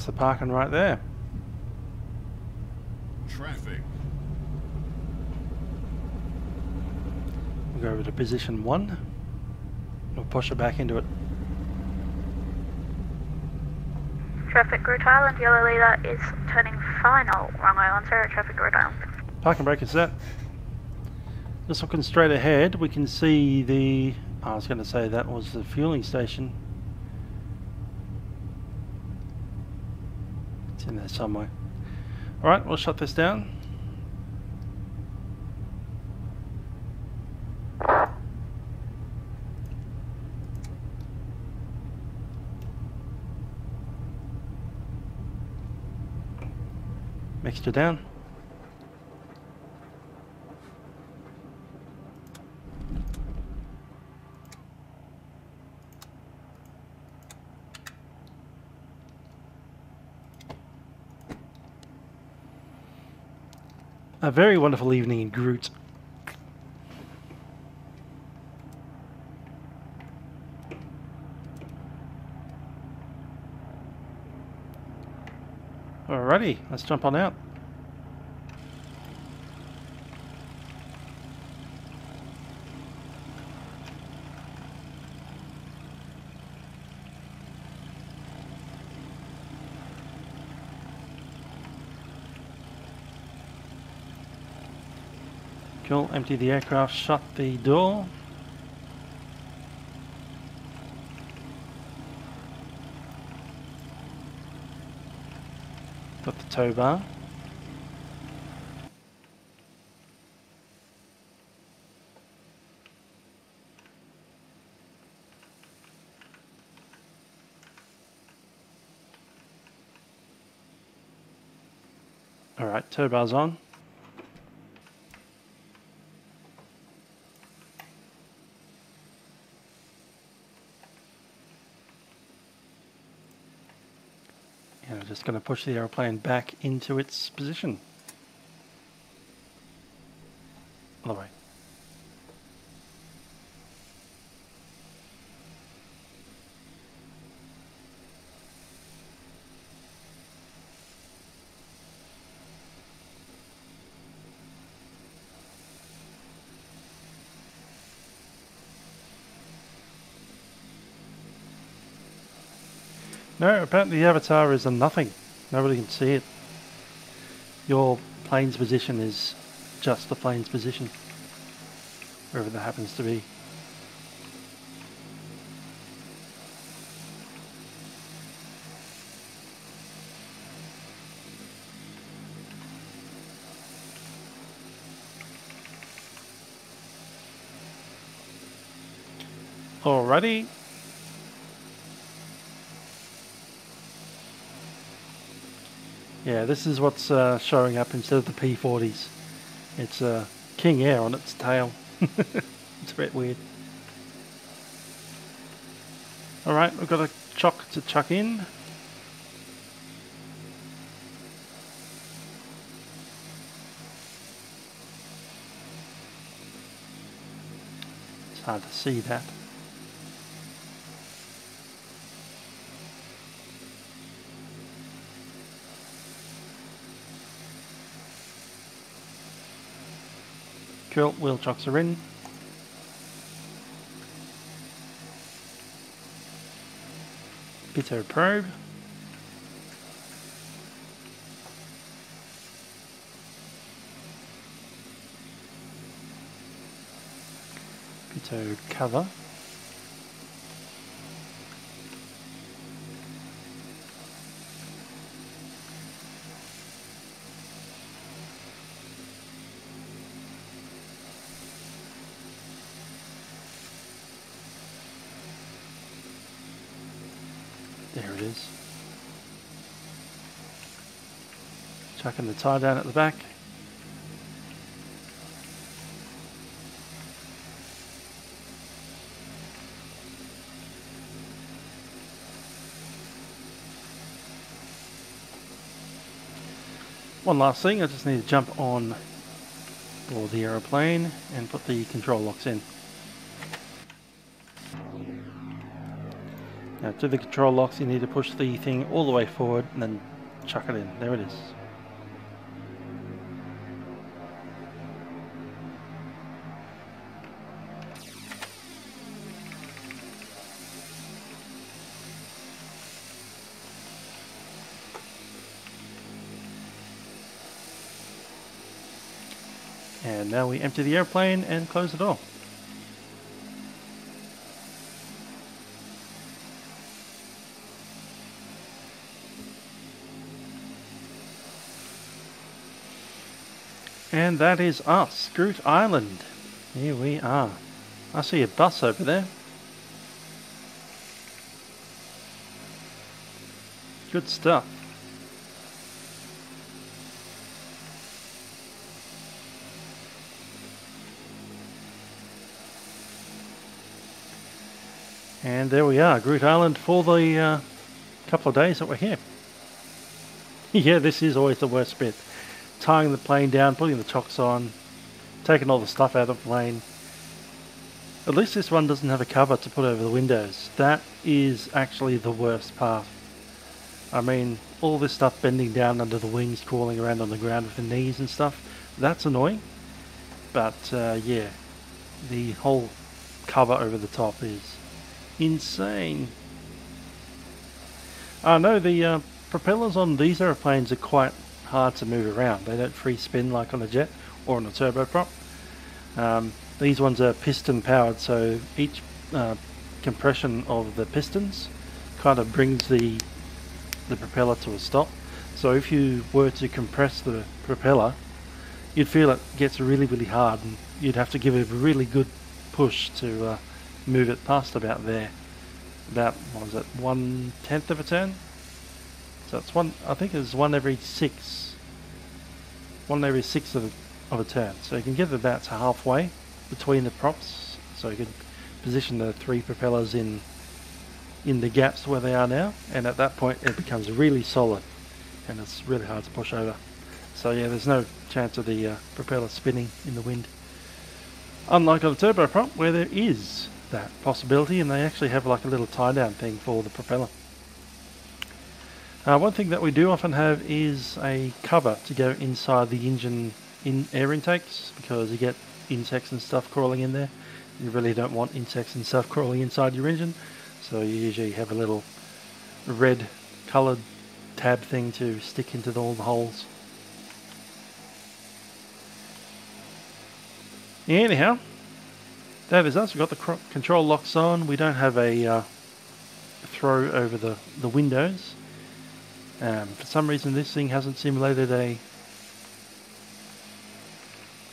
That's the parking right there. Traffic. We'll go over to position one. We'll push it back into it. Traffic Groote Eylandt, yellow leader is turning final Wrong runway 10, traffic Groote Eylandt. Parking brake is set. Just looking straight ahead, we can see the. I was going to say that was the fueling station. It's in there somewhere. Alright, we'll shut this down. Mixture down. A very wonderful evening in Groote. Alrighty, let's jump on out. Empty the aircraft, shut the door. Got the tow bar. Alright, tow bar's on. Just going to push the aeroplane back into its position. Other way. No, apparently the avatar is a nothing. Nobody can see it. Your plane's position is just the plane's position. Wherever that happens to be. Alrighty. Yeah, this is what's uh, showing up instead of the P40s. It's uh, King Air on its tail. *laughs* it's a bit weird. Alright, we've got a chock to chuck in. It's hard to see that. Cool, wheel chocks are in. Pitot probe. Pitot cover. it is. Chucking the tie down at the back. One last thing, I just need to jump on board the aeroplane and put the control locks in. Now to the control locks you need to push the thing all the way forward and then chuck it in. There it is. Now we empty the airplane and close the door. And that is us, Groote Eylandt. Here we are. I see a bus over there. Good stuff. And there we are, Groote Eylandt for the uh, couple of days that we're here. *laughs* yeah, this is always the worst bit. Tying the plane down, putting the chocks on, taking all the stuff out of the plane. At least this one doesn't have a cover to put over the windows. That is actually the worst part. I mean, all this stuff bending down under the wings, crawling around on the ground with the knees and stuff, that's annoying. But uh, yeah, the whole cover over the top is insane. I know the uh, propellers on these aeroplanes are quite hard to move around. They don't free spin like on a jet or on a turboprop. Um, these ones are piston powered, so each uh, compression of the pistons kind of brings the the propeller to a stop. So if you were to compress the propeller, you'd feel it gets really, really hard, and you'd have to give it a really good push to uh, move it past about there. About what was it, one tenth of a turn? So it's one. I think it's one every six. One every six of a, of a turn. So you can get about to halfway between the props. So you can position the three propellers in in the gaps where they are now, and at that point it becomes really solid, and it's really hard to push over. So yeah, there's no chance of the uh, propeller spinning in the wind. Unlike on a turboprop, where there is that possibility, and they actually have like a little tie down thing for the propeller. Uh, one thing that we do often have is a cover to go inside the engine in air intakes because you get insects and stuff crawling in there. You really don't want insects and stuff crawling inside your engine, so you usually have a little red coloured tab thing to stick into all the holes. Anyhow, that is us. We've got the control locks on. We don't have a uh, throw over the, the windows. Um, for some reason this thing hasn't simulated a...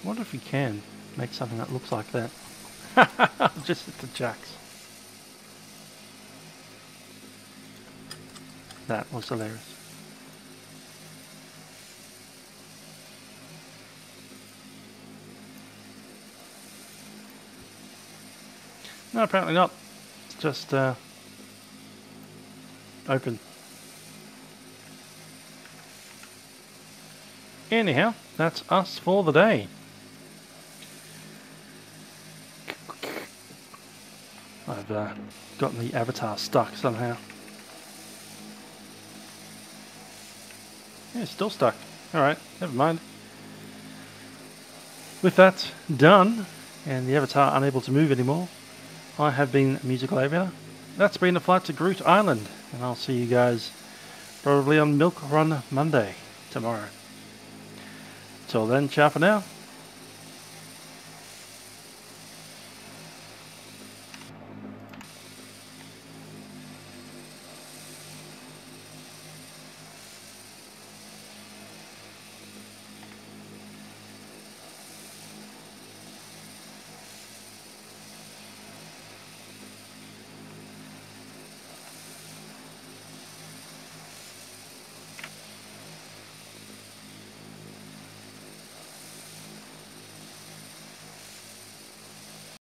I wonder if we can make something that looks like that. *laughs* Just at the jacks. That was hilarious. No, apparently not. It's just uh, open. Anyhow, that's us for the day. I've uh, gotten the avatar stuck somehow. Yeah, it's still stuck. Alright, never mind. With that done, and the avatar unable to move anymore, I have been Musical Aviator. That's been a flight to Groote Eylandt, and I'll see you guys probably on Milk Run Monday tomorrow. Till then, ciao for now.